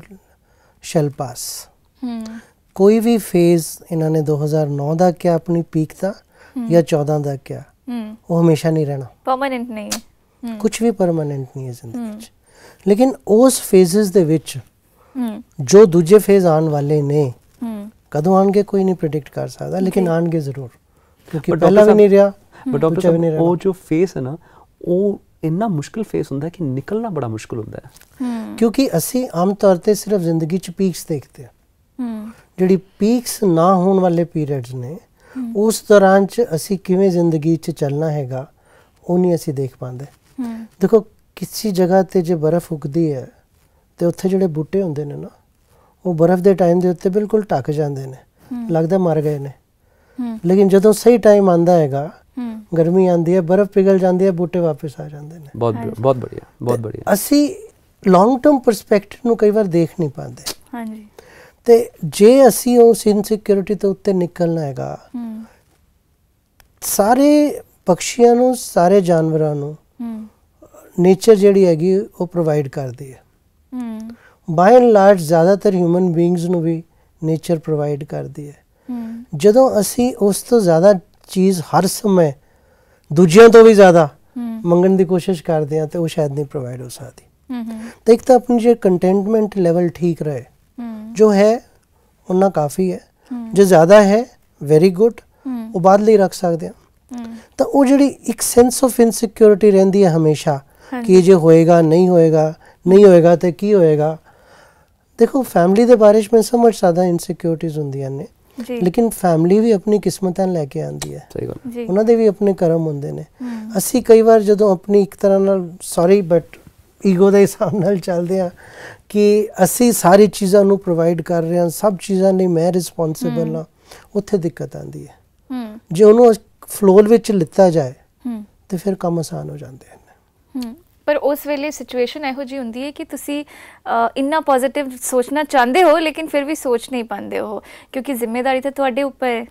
shall pass ਕੋਈ ਵੀ ਫੇਜ਼ ਇਹਨਾਂ ਨੇ 2009 ਦਾ ਕਿਹਾ ਆਪਣੀ ਪੀਕ ਦਾ ਜਾਂ 14 ਦਾ ਕਿਹਾ ਉਹ ਹਮੇਸ਼ਾ ਨਹੀਂ ਰਹਿਣਾ। ਪਰਮਨੈਂਟ ਨਹੀਂ ਹੈ। ਕੁਝ ਵੀ ਪਰਮਾਨੈਂਟ ਨਹੀਂ ਹੈ ਜ਼ਿੰਦਗੀ 'ਚ ਲੇਕਿਨ ਉਸ ਫੇਜ਼ਸ ਦੇ ਵਿੱਚ ਜੋ ਦੂਜੇ ਫੇਜ਼ ਆਉਣ ਵਾਲੇ ਨੇ ਕਦੋਂ ਆਣਗੇ ਕੋਈ ਨਹੀਂ ਪ੍ਰੈਡਿਕਟ ਕਰ ਸਕਦਾ ਲੇਕਿਨ ਆਣਗੇ ਜ਼ਰੂਰ। ਕਿਉਂਕਿ ਪਹਿਲਾਂ ਵੀ ਨਹੀਂ ਰਿਹਾ ਬਟ ਡਾਕਟਰ ਉਹ ਜੋ ਫੇਸ ਹੈ ਨਾ ਉਹ ਇੰਨਾ ਮੁਸ਼ਕਿਲ ਫੇਸ ਹੁੰਦਾ ਕਿ ਨਿਕਲਣਾ ਬੜਾ ਮੁਸ਼ਕਿਲ ਹੁੰਦਾ ਹੈ। ਕਿਉਂਕਿ ਅਸੀਂ ਆਮ ਤੌਰ ਤੇ ਸਿਰਫ ਜ਼ਿੰਦਗੀ 'ਚ ਪੀਕਸ ਦੇਖਦੇ ਹੂੰ। ਜਿਹੜੀ ਪੀਕਸ ਨਾ ਹੋਣ ਵਾਲੇ ਪੀਰੀਅਡਸ ਨੇ ਉਸ ਦੌਰਾਨ 'ਚ ਅਸੀਂ ਕਿਵੇਂ ਜ਼ਿੰਦਗੀ 'ਚ ਚੱਲਣਾ ਹੈਗਾ ਉਹ ਨਹੀਂ ਅਸੀਂ ਦੇਖ ਪਾਉਂਦੇ। ਹੂੰ। ਦੇਖੋ ਕਿਸੇ ਜਗ੍ਹਾ ਤੇ ਜੇ ਬਰਫ਼ ਉਗਦੀ ਹੈ ਤੇ ਉੱਥੇ ਜਿਹੜੇ ਬੂਟੇ ਹੁੰਦੇ ਨੇ ਨਾ ਉਹ ਬਰਫ਼ ਦੇ ਟਾਈਮ ਦੇ ਉੱਤੇ ਬਿਲਕੁਲ ਢੱਕ ਜਾਂਦੇ ਨੇ। ਲੱਗਦਾ ਮਰ ਗਏ ਨੇ। ਹੂੰ। ਲੇਕਿਨ ਜਦੋਂ ਸਹੀ ਟਾਈਮ ਆਂਦਾ ਹੈਗਾ ਹੂੰ। ਗਰਮੀ ਆਂਦੀ ਹੈ ਬਰਫ਼ ਪਿਘਲ ਜਾਂਦੀ ਹੈ ਬੂਟੇ ਵਾਪਸ ਆ ਜਾਂਦੇ ਨੇ। ਬਹੁਤ ਬਹੁਤ ਬੜੀਆ ਬਹੁਤ ਬੜੀਆ ਅਸੀਂ ਲੌਂਗ ਟਰਮ ਪਰਸਪੈਕਟਿਵ ਨੂੰ ਕਈ ਵਾਰ ਦੇਖ ਨਹੀਂ ਪਾਉਂਦੇ। ਹਾਂਜੀ। ਤੇ ਜੇ ਅਸੀਂ ਉਸ ਇਨਸਿਕਿਉਰਿਟੀ ਤੋਂ ਉੱਤੇ ਨਿਕਲਣਾ ਹੈਗਾ ਸਾਰੇ ਪੰਛੀਆਂ ਨੂੰ ਸਾਰੇ ਜਾਨਵਰਾਂ ਨੂੰ ਨੇਚਰ ਜਿਹੜੀ ਹੈਗੀ ਉਹ ਪ੍ਰੋਵਾਈਡ ਕਰਦੀ ਹੈ। ਬਾਈ ਐਂਡ ਲਾਰਜ ਜ਼ਿਆਦਾਤਰ ਹਿਊਮਨ ਬੀਇੰਗਸ ਨੂੰ ਵੀ ਨੇਚਰ ਪ੍ਰੋਵਾਈਡ ਕਰਦੀ ਹੈ। ਹੂੰ। ਜਦੋਂ ਅਸੀਂ ਉਸ ਤੋਂ ਜ਼ਿਆਦਾ ਚੀਜ਼ ਹਰ ਸਮੇਂ ਦੂਜਿਆਂ ਤੋਂ ਵੀ ਜ਼ਿਆਦਾ ਮੰਗਣ ਦੀ ਕੋਸ਼ਿਸ਼ ਕਰਦੇ ਆ ਤੇ ਉਹ ਸ਼ਾਇਦ ਨਹੀਂ ਪ੍ਰੋਵਾਈਡ ਹੋ ਸਕਦੀ। ਹੂੰ ਹੂੰ। ਤੇ ਇੱਕ ਤਾਂ ਆਪਣੀ ਜੇ ਕੰਟੈਂਟਮੈਂਟ ਲੈਵਲ ਠੀਕ ਰਹੇ ਜੋ ਹੈ ਉਹਨਾਂ ਕਾਫੀ ਹੈ। ਜੇ ਜ਼ਿਆਦਾ ਹੈ ਵੈਰੀ ਗੁੱਡ ਉਹ ਬਾਅਦ ਲਈ ਰੱਖ ਸਕਦੇ ਆ ਹੂੰ ਤਾਂ ਉਹ ਜਿਹੜੀ ਇੱਕ ਸੈਂਸ ਆਫ ਇਨਸਿਕਿਉਰਿਟੀ ਰਹਿੰਦੀ ਹੈ ਹਮੇਸ਼ਾ। ਕਿ ਇਹ ਜੇ ਹੋਏਗਾ ਨਹੀਂ ਹੋਏਗਾ ਨਹੀਂ ਹੋਏਗਾ ਤੇ ਕੀ ਹੋਏਗਾ ਦੇਖੋ ਫੈਮਿਲੀ ਦੇ ਬਾਰੇ 'ਚ ਮੈਂ ਸਮਝ ਸਕਦਾ ਇਨਸਿਕਿਉਰਿਟੀਜ਼ ਹੁੰਦੀਆਂ ਨੇ ਲੇਕਿਨ ਫੈਮਿਲੀ ਵੀ ਆਪਣੀ ਕਿਸਮਤਾਂ ਲੈ ਕੇ ਆਉਂਦੀ ਹੈ ਸਹੀ ਗੱਲ ਉਹਨਾਂ ਦੇ ਵੀ ਆਪਣੇ ਕਰਮ ਹੁੰਦੇ ਨੇ ਅਸੀਂ ਕਈ ਵਾਰ ਜਦੋਂ ਆਪਣੀ ਇੱਕ ਤਰ੍ਹਾਂ ਨਾਲ ਸੌਰੀ ਬਟ ਈਗੋ ਦੇ ਹਿਸਾਬ ਨਾਲ ਚੱਲਦੇ ਆ ਕਿ ਅਸੀਂ ਸਾਰੀ ਚੀਜ਼ਾਂ ਨੂੰ ਪ੍ਰੋਵਾਈਡ ਕਰ ਰਹੇ ਹਾਂ ਸਭ ਚੀਜ਼ਾਂ ਲਈ ਮੈਂ ਰਿਸਪੌਂਸਿਬਲ ਹਾਂ। ਉੱਥੇ ਦਿੱਕਤ ਆਉਂਦੀ ਹੈ। ਹੂੰ। ਜੇ ਉਹਨੂੰ ਫਲੋਰ ਵਿੱਚ ਲਿੱਤਾ ਜਾਏ ਹੂੰ। ਤੇ ਫਿਰ ਕੰਮ ਆਸਾਨ ਹੋ ਜਾਂਦੇ ਹਨ। ਪਰ ਉਸ ਵੇਲੇ ਸਿਚੁਏਸ਼ਨ ਇਹੋ ਜੀ ਹੁੰਦੀ ਹੈ ਕਿ ਤੁਸੀਂ ਇੰਨਾ ਪੋਜ਼ਿਟਿਵ ਸੋਚਣਾ ਚਾਹੁੰਦੇ ਹੋ ਲੇਕਿਨ ਫਿਰ ਵੀ ਸੋਚ ਨਹੀਂ ਪਾਉਂਦੇ ਹੋ ਕਿਉਂਕਿ ਜ਼ਿੰਮੇਵਾਰੀ ਤਾਂ ਤੁਹਾਡੇ ਉੱਪਰ ਹੈ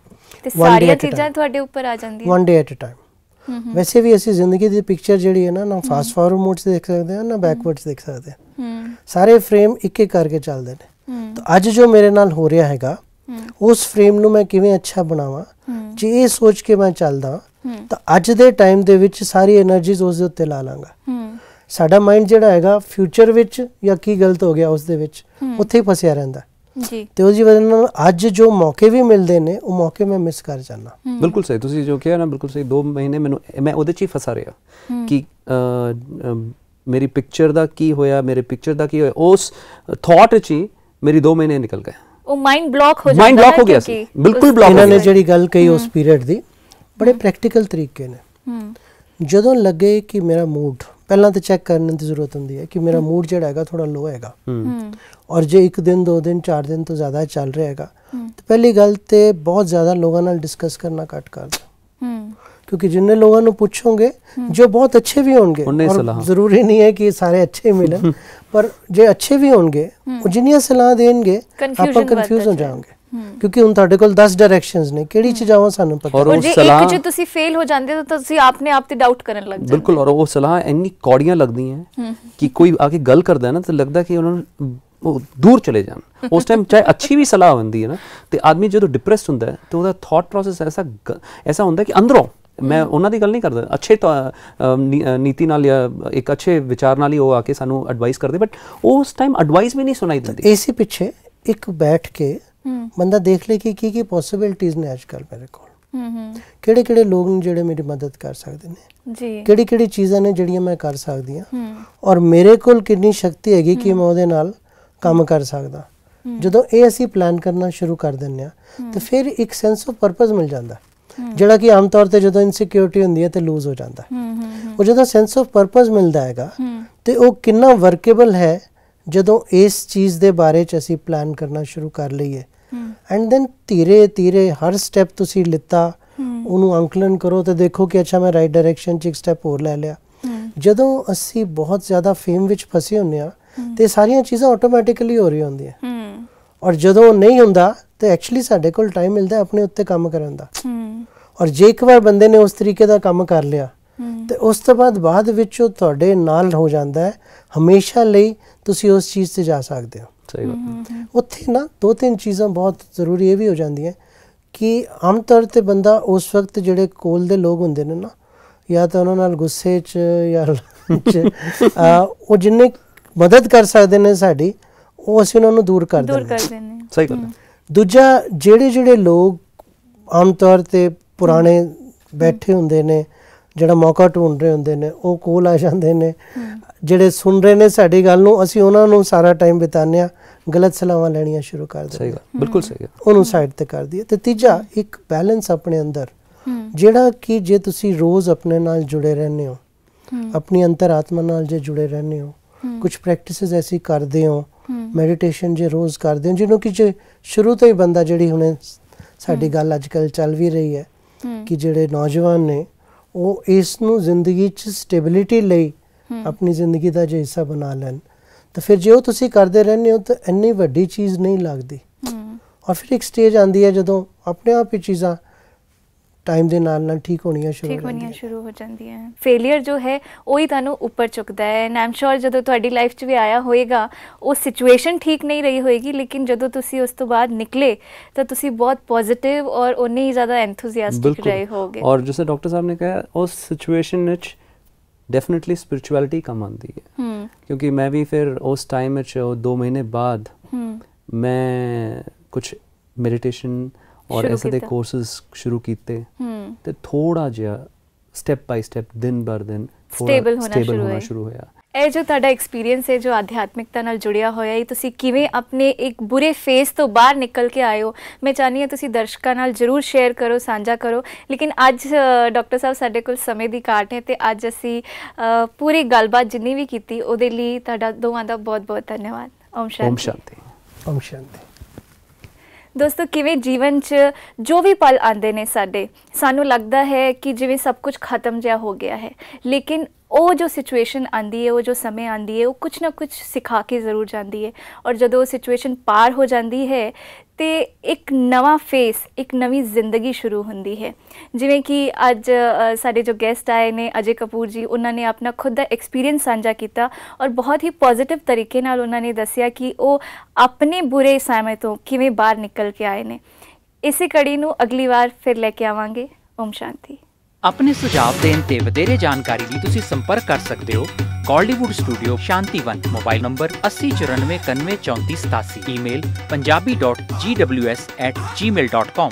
ਤੇ ਸਾਰੀਆਂ ਚੀਜ਼ਾਂ. ਤੁਹਾਡੇ ਉੱਪਰ ਆ ਜਾਂਦੀਆਂ। One day at a time ਵੈਸੇ ਵੀ ਅਸੀਂ ਜ਼ਿੰਦਗੀ ਦੀ ਪਿਕਚਰ ਜਿਹੜੀ ਹੈ ਨਾ ਨਾ ਫਾਸਟ ਫਾਰਵਰਡ ਮੋਡ 'ਚ ਦੇਖ ਸਕਦੇ ਹਾਂ ਨਾ ਬੈਕਵਰਡਸ ਦੇਖ ਸਕਦੇ ਹਾਂ। ਸਾਰੇ ਫਰੇਮ ਇੱਕ ਇੱਕ ਕਰਕੇ ਚੱਲਦੇ ਨੇ। ਤਾਂ ਅੱਜ ਜੋ ਮੇਰੇ ਨਾਲ ਹੋ ਰਿਹਾ ਹੈਗਾ ਉਸ ਫਰੇਮ ਨੂੰ ਮੈਂ ਕਿਵੇਂ ਅੱਛਾ ਬਣਾਵਾਂ? ਜੇ ਇਹ ਸੋਚ ਕੇ ਮੈਂ ਚੱਲਦਾ ਤਾਂ ਅੱਜ ਦੇ ਟਾਈਮ ਦੇ ਵਿੱਚ ਸਾਰੀ એનર્ਜੀਜ਼ ਉਸ ਦੇ ਉੱਤੇ ਲਾ ਲਾਂਗਾ। ਸਾਡਾ ਮਾਈਂਡ ਜਿਹੜਾ ਹੈਗਾ ਫਿਊਚਰ ਵਿੱਚ ਜਾਂ ਕੀ ਗਲਤ ਹੋ ਗਿਆ ਉਸ ਦੇ ਵਿੱਚ ਉੱਥੇ ਹੀ ਫਸਿਆ ਰਹਿੰਦਾ। ਜੀ। ਤੇ ਉਹਦੀ ਵਜ੍ਹਾ ਨਾਲ ਅੱਜ ਜੋ ਮੌਕੇ ਵੀ ਮਿਲਦੇ ਨੇ ਉਹ ਮੌਕੇ ਮੈਂ ਮਿਸ ਕਰ ਜਾਣਾ ਬਿਲਕੁਲ ਸਹੀ। ਤੁਸੀਂ ਜੋ ਕਿਹਾ ਨਾ ਬਿਲਕੁਲ ਸਹੀ। 2 ਮਹੀਨੇ ਮੈਨੂੰ ਮੈਂ ਉਹਦੇ ਚ ਹੀ ਫਸਾ ਰਿਹਾ ਕਿ ਮੇਰੀ ਪਿਕਚਰ ਦਾ ਕੀ ਹੋਇਆ ਮੇਰੇ ਪਿਕਚਰ ਦਾ ਕੀ ਹੋਇਆ ਉਸ ਥਾਟ 'ਚ ਹੀ ਮੇਰੀ 2 ਮਹੀਨੇ ਨਿਕਲ ਗਏ ਉਹ ਮਾਈਂਡ ਬਲੌਕ ਹੋ ਜਾਂਦਾ Mind block ਨਾ ਹੋ ਗਿਆ ਸੀ, ਬਿਲਕੁਲ ਹੋ ਇਹਨਾਂ ਨੇ। ਜਿਹੜੀ ਗੱਲ ਕਹੀ ਉਸ ਪੀਰੀਅਡ ਦੀ ਬੜੇ ਪ੍ਰੈਕਟੀਕਲ ਤਰੀਕੇ ਨੇ ਜਦੋਂ ਲੱਗੇ ਕਿ ਮੇਰਾ ਮੂਡ ਪਹਿਲਾਂ ਤਾਂ ਚੈੱਕ ਕਰਨ ਦੀ ਜ਼ਰੂਰਤ ਹੁੰਦੀ ਹੈ ਕਿ ਮੇਰਾ ਮੂਡ ਜਿਹੜਾ ਹੈਗਾ ਥੋੜਾ ਲੋ ਹੈਗਾ ਔਰ ਜੇ ਇੱਕ ਦਿਨ ਦੋ ਦਿਨ ਚਾਰ ਦਿਨ ਤੋਂ ਜ਼ਿਆਦਾ ਚੱਲ ਰਿਹਾ ਹੈਗਾ ਤਾਂ ਪਹਿਲੀ ਗੱਲ ਤੇ ਬਹੁਤ ਜ਼ਿਆਦਾ ਲੋਕਾਂ ਨਾਲ ਡਿਸਕਸ ਕਰਨਾ ਘੱਟ ਕਰ ਦਿਓ ਹਮ, ਕਿਉਂਕਿ ਜਿੰਨੇ ਲੋਕਾਂ ਨੂੰ ਪੁੱਛੋਗੇ ਜੋ ਬਹੁਤ ਅੱਛੇ ਵੀ ਹੋਣਗੇ ਉਨੇ ਔਰ ਸਲਾਹ। ਜ਼ਰੂਰੀ ਨਹੀਂ ਹੈ ਕਿ ਸਾਰੇ ਅੱਛੇ ਮਿਲਣ ਪਰ ਜੇ ਅੱਛੇ ਵੀ ਹੋਣਗੇ ਉਹ ਜਿੰਨੀਆਂ ਸਲਾਹ ਦੇਣਗੇ ਆਪਾਂ ਕੰਫਿਊਜ਼ ਹੋ ਜਾਵਾਂਗੇ। ਕਿਉਂਕਿ ਹੁਣ ਤੁਹਾਡੇ ਕੋਲ 10 ਡਾਇਰੈਕਸ਼ਨਸ ਨੇ ਕਿਹੜੀ ਚ ਜਾਵਾਂ ਸਾਨੂੰ ਪਤਾ। ਔਰ ਜੇ ਇੱਕ ਚ ਤੁਸੀਂ ਫੇਲ ਹੋ ਜਾਂਦੇ ਹੋ ਤਾਂ ਤੁਸੀਂ ਆਪਣੇ ਆਪ ਤੇ ਡਾਊਟ ਕਰਨ ਲੱਗ ਜਾਂਦੇ ਬਿਲਕੁਲ ਔਰ ਉਹ ਸਲਾਹ ਇੰਨੀ ਕੌੜੀਆਂ ਲੱਗਦੀਆਂ ਕਿ ਕੋਈ ਆ ਕੇ ਗੱਲ ਕਰਦਾ ਹੈ ਨਾ ਤਾਂ ਲੱਗਦਾ ਕਿ ਉਹਨਾਂ ਨੂੰ ਉਹ ਦੂਰ ਚਲੇ ਜਾਣ। ਉਸ ਟਾਈਮ ਚਾਹੇ ਅੱਛੀ ਵੀ ਸਲਾਹ ਹੁੰਦੀ ਹੈ ਨਾ ਤੇ ਆਦਮੀ ਜਦੋਂ ਡਿਪਰੈਸਡ ਹੁੰਦਾ ਹੈ ਤੇ ਉਹਦਾ ਥਾਟ ਪ੍ਰੋਸੈਸ ਐਸਾ ਐਸਾ ਹੁੰਦਾ ਕਿ ਅੰਦਰੋਂ ਮੈਂ ਉਹਨਾਂ ਦੀ ਗੱਲ ਨਹੀਂ ਕਰਦਾ। ਅੱਛੇ ਨੀਤੀ ਨਾਲ ਜਾਂ ਇੱਕ ਅੱਛੇ ਵਿਚਾਰ ਨਾਲ ਹੀ ਉਹ ਆ ਕੇ ਸਾਨੂੰ ਐਡਵਾਈਸ ਕਰਦੇ ਬਟ ਉਸ ਟਾਈਮ ਐਡਵਾਈਸ ਵੀ ਨਹੀਂ ਸੁਣਾਈ ਦਿੰਦੀ। ਏਸੀ ਪਿੱਛੇ ਇੱਕ ਬੈਠ ਕੇ ਬੰਦਾ ਦੇਖ ਲੇ ਕਿ ਕੀ ਕੀ ਪੋਸਿਬਿਲਿਟੀਆਂ ਨੇ ਅੱਜਕੱਲ ਮੇਰੇ ਕੋਲ। ਹਮ, ਹਮ, ਕਿਹੜੇ ਕਿਹੜੇ ਲੋਕ ਨੇ ਜਿਹੜੇ ਮੇਰੀ ਮਦਦ ਕਰ ਸਕਦੇ ਨੇ? ਜੀ। ਕਿਹੜੀ ਕਿਹੜੀ ਚੀਜ਼ਾਂ ਨੇ ਜਿਹੜੀਆਂ ਮੈਂ ਕਰ ਸਕਦੀ ਹਾਂ? ਹਮ, ਔਰ ਮੇਰੇ ਕੋਲ ਕਿੰਨੀ ਸ਼ਕਤੀ ਹੈਗੀ ਕਿ ਮੈਂ ਉਹਦੇ ਨਾਲ ਕੰਮ ਕਰ ਸਕਦਾ। ਜਦੋਂ ਇਹ ਅਸੀਂ ਪਲਾਨ ਕਰਨਾ ਸ਼ੁਰੂ ਕਰ ਦਿੰਨੇ ਆ ਤਾਂ ਫਿਰ ਇੱਕ ਸੈਂਸ ਆਫ ਪਰਪਸ ਮਿਲ ਜਾਂਦਾ। ਜਿਹੜਾ ਕਿ ਆਮ ਤੌਰ ਤੇ ਜਦੋਂ ਇਨਸਿਕਿਉਰਿਟੀ ਹੁੰਦੀ ਹੈ ਤੇ ਲੂਜ਼ ਹੋ ਜਾਂਦਾ। ਹਮ, ਉਹ ਜਦੋਂ ਸੈਂਸ ਆਫ ਪਰਪਸ ਮਿਲਦਾ ਹੈਗਾ ਤੇ ਉਹ ਕਿੰਨਾ ਵਰਕੇਬਲ ਹੈ ਜਦੋਂ ਇਸ ਚੀਜ਼ ਦੇ ਬਾਰੇ ਚ ਅਸੀਂ ਪਲਾਨ ਕਰਨਾ ਸ਼ੁਰੂ ਕਰ ਲਈਏ। ਐਂਡ ਦੈਨ ਧੀਰੇ ਧੀਰੇ ਹਰ ਸਟੈਪ ਤੁਸੀਂ ਲਿੱਤਾ ਉਹਨੂੰ ਅੰਕਲਨ ਕਰੋ ਤੇ ਦੇਖੋ ਕਿ ਅੱਛਾ ਮੈਂ ਰਾਈਟ ਡਾਇਰੈਕਸ਼ਨ ਚ ਇੱਕ ਸਟੈਪ ਹੋਰ ਲੈ ਲਿਆ। ਜਦੋਂ ਅਸੀਂ ਬਹੁਤ ਜ਼ਿਆਦਾ ਫੇਮ ਵਿੱਚ ਫਸੇ ਹੁੰਨੇ ਆ ਤੇ ਸਾਰੀਆਂ ਚੀਜ਼ਾਂ ਆਟੋਮੈਟਿਕਲੀ ਹੋ ਰਹੀਆਂ ਹੁੰਦੀਆਂ। ਔਰ ਜਦੋਂ ਨਹੀਂ ਹੁੰਦਾ ਤੇ ਐਕਚੁਅਲੀ ਸਾਡੇ ਕੋਲ ਟਾਈਮ ਮਿਲਦਾ ਹੈ ਆਪਣੇ ਉੱਤੇ ਕੰਮ ਕਰਨ ਦਾ। ਔਰ ਜੇ ਇੱਕ ਵਾਰ ਬੰਦੇ ਨੇ ਉਸ ਤਰੀਕੇ ਦਾ ਕੰਮ ਕਰ ਲਿਆ ਤੇ ਉਸ ਤੋਂ ਬਾਅਦ ਬਾਅਦ ਵਿੱਚ ਉਹ ਤੁਹਾਡੇ ਨਾਲ ਹੋ ਜਾਂਦਾ ਹੈ। ਹਮੇਸ਼ਾ ਲਈ ਤੁਸੀਂ ਉਸ ਚੀਜ਼ ਤੇ ਜਾ ਸਕਦੇ ਹੋ। ਸਹੀ ਗੱਲ। ਉੱਥੇ ਨਾ ਦੋ ਤਿੰਨ ਚੀਜ਼ਾਂ ਬਹੁਤ ਜ਼ਰੂਰੀ ਇਹ ਵੀ ਹੋ ਜਾਂਦੀਆਂ ਕਿ ਆਮ ਤੌਰ ਤੇ ਬੰਦਾ ਉਸ ਵਕਤ ਜਿਹੜੇ ਕੋਲ ਦੇ ਲੋਕ ਹੁੰਦੇ ਨੇ ਨਾ ਜਾਂ ਤਾਂ ਉਹਨਾਂ ਨਾਲ ਗੁੱਸੇ 'ਚ ਜਾਂ ਉਹ ਜਿੰਨੇ ਮਦਦ ਕਰ ਸਕਦੇ ਨੇ ਸਾਡੀ ਉਹ ਅਸੀਂ ਉਹਨਾਂ ਨੂੰ ਦੂਰ ਕਰ ਦੂਰ ਦਿੰਦੇ ਕਰ ਹਾਂ। ਦਿੰਦੇ ਹਾਂ। ਸਹੀ ਗੱਲ ਦੂਜਾ ਜਿਹੜੇ ਜਿਹੜੇ ਲੋਕ ਆਮ ਤੌਰ ਤੇ ਪੁਰਾਣੇ ਬੈਠੇ ਹੁੰਦੇ ਨੇ ਜਿਹੜਾ ਮੌਕਾ ਢੂੰਡ ਰਹੇ ਹੁੰਦੇ ਨੇ ਉਹ ਕੋਲ ਆ ਜਾਂਦੇ ਨੇ। ਜਿਹੜੇ ਸੁਣ ਰਹੇ ਨੇ ਸਾਡੀ ਗੱਲ ਨੂੰ ਅਸੀਂ ਉਹਨਾਂ ਨੂੰ ਸਾਰਾ ਟਾਈਮ ਬਿਤਾਉਂਦੇ ਆ ਗਲਤ ਸਲਾਹਾਂ ਲੈਣੀਆਂ ਸ਼ੁਰੂ ਕਰ ਸਹੀ ਦਿੰਦੇ ਹਾਂ। ਗੱਲ ਬਿਲਕੁਲ ਸਹੀ ਗੱਲ। ਉਹਨੂੰ ਸਾਈਡ ਤੇ ਕਰ ਦਈਏ। ਤੇ ਤੀਜਾ ਇੱਕ ਬੈਲੈਂਸ ਆਪਣੇ ਅੰਦਰ। ਜਿਹੜਾ ਕਿ ਜੇ ਤੁਸੀਂ ਰੋਜ਼ ਆਪਣੇ ਨਾਲ ਜੁੜੇ ਰਹਿੰਦੇ ਹੋ ਆਪਣੀ ਅੰਤਰਾਤਮਾ ਨਾਲ ਜੇ ਜੁੜੇ ਰਹਿੰਦੇ ਹੋ ਕੁਝ ਪ੍ਰੈਕਟਿਸਸ ਐਸੀ ਕਰਦੇ ਹੋ ਮੈਡੀਟੇਸ਼ਨ ਜੇ ਰੋਜ਼ ਕਰਦੇ ਹੋ ਜਿਹਨੂੰ ਕਿ ਜੇ ਸ਼ੁਰੂ ਤੋਂ ਹੀ ਬੰਦਾ ਜਿਹੜੀ ਹੁਣੇ ਸਾਡੀ ਗੱਲ ਅੱਜ ਕੱਲ ਚੱਲ ਵੀ ਰਹੀ ਹੈ ਕਿ ਜਿਹੜੇ ਨੌਜਵਾਨ ਨੇ ਉਹ ਇਸ ਨੂੰ ਜ਼ਿੰਦਗੀ 'ਚ ਸਟੇਬਿਲਿਟੀ ਲਈ ਆਪਣੀ ਜ਼ਿੰਦਗੀ ਦਾ ਜੇ ਹਿੱਸਾ ਬਣਾ ਲੈਣ। ਤਾਂ ਫਿਰ ਜੇ ਉਹ ਤੁਸੀਂ ਕਰਦੇ ਰਹਿੰਦੇ ਹੋ ਤਾਂ ਇੰਨੀ ਵੱਡੀ ਚੀਜ਼ ਨਹੀਂ ਲੱਗਦੀ। ਔਰ ਫਿਰ ਇੱਕ ਸਟੇਜ ਆਂਦੀ ਹੈ ਜਦੋਂ ਆਪਣੇ ਆਪ ਹੀ ਚੀਜ਼ਾਂ ਟਾਈਮ ਦੇ ਨਾਲ ਨਾਲ ਠੀਕ ਹੋਣੀਆਂ ਸ਼ੁਰੂ ਹੋ ਠੀਕ ਹੋਣੀਆਂ ਜਾਂਦੀਆਂ। ਸ਼ੁਰੂ ਹੋ ਜਾਂਦੀਆਂ। ਹੈ ਫੇਲਿਅਰ ਜੋ ਹੈ ਉਹ ਹੀ ਤੁਹਾਨੂੰ ਉੱਪਰ ਚੁੱਕਦਾ ਹੈ ਐਂਡ ਆਮ ਸ਼ੋਰ ਜਦੋਂ ਤੁਹਾਡੀ ਲਾਈਫ 'ਚ ਵੀ ਆਇਆ ਹੋਏਗਾ ਉਹ ਸਿਚੁਏਸ਼ਨ ਠੀਕ ਨਹੀਂ ਰਹੀ ਹੋਏਗੀ ਲੇਕਿਨ ਜਦੋਂ ਤੁਸੀਂ ਉਸ ਤੋਂ ਬਾਅਦ ਨਿਕਲੇ ਤਾਂ ਤੁਸੀਂ ਬਹੁਤ ਪੋਜ਼ਿਟਿਵ ਔਰ ਉਨੇ ਹੀ ਜ਼ਿਆਦਾ ਐਂਥੂਸੀਆਸਟਿਕ ਰਹੇ ਹੋਗੇ ਔਰ ਜਿਵੇਂ ਡਾਕਟਰ ਸਾਹਿਬ ਨੇ ਕਿਹਾ ਉਸ ਸਿਚੁਏਸ਼ਨ ਵਿੱਚ ਡੈਫੀਨਿਟਲੀ ਸਪਿਰਚੁਅਲਿਟੀ ਕੰਮ ਆਉਂਦੀ ਹੈ। ਕਿਉਂਕਿ ਮੈਂ ਵੀ ਫਿਰ ਉਸ ਟਾਈਮ ਵਿੱਚ ਉਹ 2 ਮਹੀਨੇ ਬਾਅਦ ਮੈਂ ਕੁਝ ਮੈਡੀਟੇਸ਼ਨ ਔਰ ਐਸੇ ਦੇ। ਕੋਰਸਸ ਸ਼ੁਰੂ ਕੀਤੇ। ਹੂੰ। ਤੇ ਥੋੜਾ ਜਿਹਾ ਸਟੈਪ ਬਾਈ ਸਟੈਪ ਦਿਨ ਬਰ ਦਿਨ Stable ਹੋਣਾ ਸ਼ੁਰੂ ਹੋਇਆ। ਇਹ ਜੋ ਤੁਹਾਡਾ ਐਕਸਪੀਰੀਅੰਸ ਹੈ ਜੋ ਆਧਿਆਤਮਿਕਤਾ ਨਾਲ ਜੁੜਿਆ ਹੋਇਆ ਹੈ ਤੁਸੀਂ ਕਿਵੇਂ ਆਪਣੇ ਇੱਕ ਬੁਰੇ ਫੇਸ ਤੋਂ ਬਾਹਰ ਨਿਕਲ ਕੇ ਆਏ ਹੋ? ਮੈਂ ਚਾਹਨੀ ਹਾਂ ਤੁਸੀਂ ਦਰਸ਼ਕਾਂ ਨਾਲ ਜਰੂਰ ਸ਼ੇਅਰ ਕਰੋ ਸਾਂਝਾ ਕਰੋ। ਲੇਕਿਨ ਅੱਜ ਡਾਕਟਰ ਸਾਹਿਬ ਸਾਡੇ ਕੋਲ ਸਮੇਂ ਦੀ ਘਾਟ ਹੈ ਤੇ ਅੱਜ ਅਸੀਂ ਪੂਰੀ ਗੱਲਬਾਤ ਜਿੰਨੀ ਵੀ ਕੀਤੀ ਉਹਦੇ ਲਈ ਤੁਹਾਡਾ ਦੋਵਾਂ ਦਾ ਬਹੁਤ-ਬਹੁਤ ਧੰਨਵਾਦ। ਓਮ ਓਮ ਸ਼ਾਂਤੀ। ਸ਼ਾਂਤੀ। ਓਮ ਸ਼ਾਂਤੀ। ਦੋਸਤੋ, ਕਿਵੇਂ ਜੀਵਨ 'ਚ ਜੋ ਵੀ ਪਲ ਆਉਂਦੇ ਨੇ ਸਾਡੇ, ਸਾਨੂੰ ਲੱਗਦਾ ਹੈ ਕਿ ਜਿਵੇਂ ਸਭ ਕੁਝ ਖਤਮ ਜਿਹਾ ਹੋ ਗਿਆ ਹੈ। ਲੇਕਿਨ ਉਹ ਜੋ ਸਿਚੁਏਸ਼ਨ ਆਂਦੀ ਹੈ, ਉਹ ਜੋ ਸਮੇਂ ਆਂਦੀ ਹੈ, ਉਹ ਕੁਝ ਨਾ ਕੁਝ ਸਿਖਾ ਕੇ ਜ਼ਰੂਰ ਜਾਂਦੀ ਹੈ। ਔਰ ਜਦੋਂ ਉਹ ਸਿਚੁਏਸ਼ਨ ਪਾਰ ਹੋ ਜਾਂਦੀ ਹੈ, ਤੇ ਇੱਕ ਨਵਾਂ ਫੇਸ ਇੱਕ ਨਵੀਂ ਜ਼ਿੰਦਗੀ ਸ਼ੁਰੂ ਹੁੰਦੀ ਹੈ। ਜਿਵੇਂ ਕਿ ਅੱਜ ਸਾਡੇ ਜੋ ਗੈਸਟ ਆਏ ਨੇ, ਅਜੇ ਕਪੂਰ ਜੀ, ਉਹਨਾਂ ਨੇ ਆਪਣਾ ਖੁਦ ਦਾ ਐਕਸਪੀਰੀਅੰਸ ਸਾਂਝਾ ਕੀਤਾ ਔਰ ਬਹੁਤ ਹੀ ਪੋਜ਼ਿਟਿਵ ਤਰੀਕੇ ਨਾਲ ਉਹਨਾਂ ਨੇ ਦੱਸਿਆ ਕਿ ਉਹ ਆਪਣੇ ਬੁਰੇ ਸਮੇਂ ਤੋਂ ਕਿਵੇਂ ਬਾਹਰ ਨਿਕਲ ਕੇ ਆਏ ਨੇ। ਇਸੇ ਕੜੀ ਨੂੰ ਅਗਲੀ ਵਾਰ ਫਿਰ ਲੈ ਕੇ ਆਵਾਂਗੇ। ਓਮ ਸ਼ਾਂਤੀ। ਆਪਣੇ ਸੁਝਾਅ ਦੇਣ ਤੇ ਵਧੇਰੇ ਜਾਣਕਾਰੀ ਲਈ ਤੁਸੀਂ ਸੰਪਰਕ ਕਰ ਸਕਦੇ ਹੋ Kaliwood studio Shantivan mobile number 8094913487 email punjabi.gws@gmail.com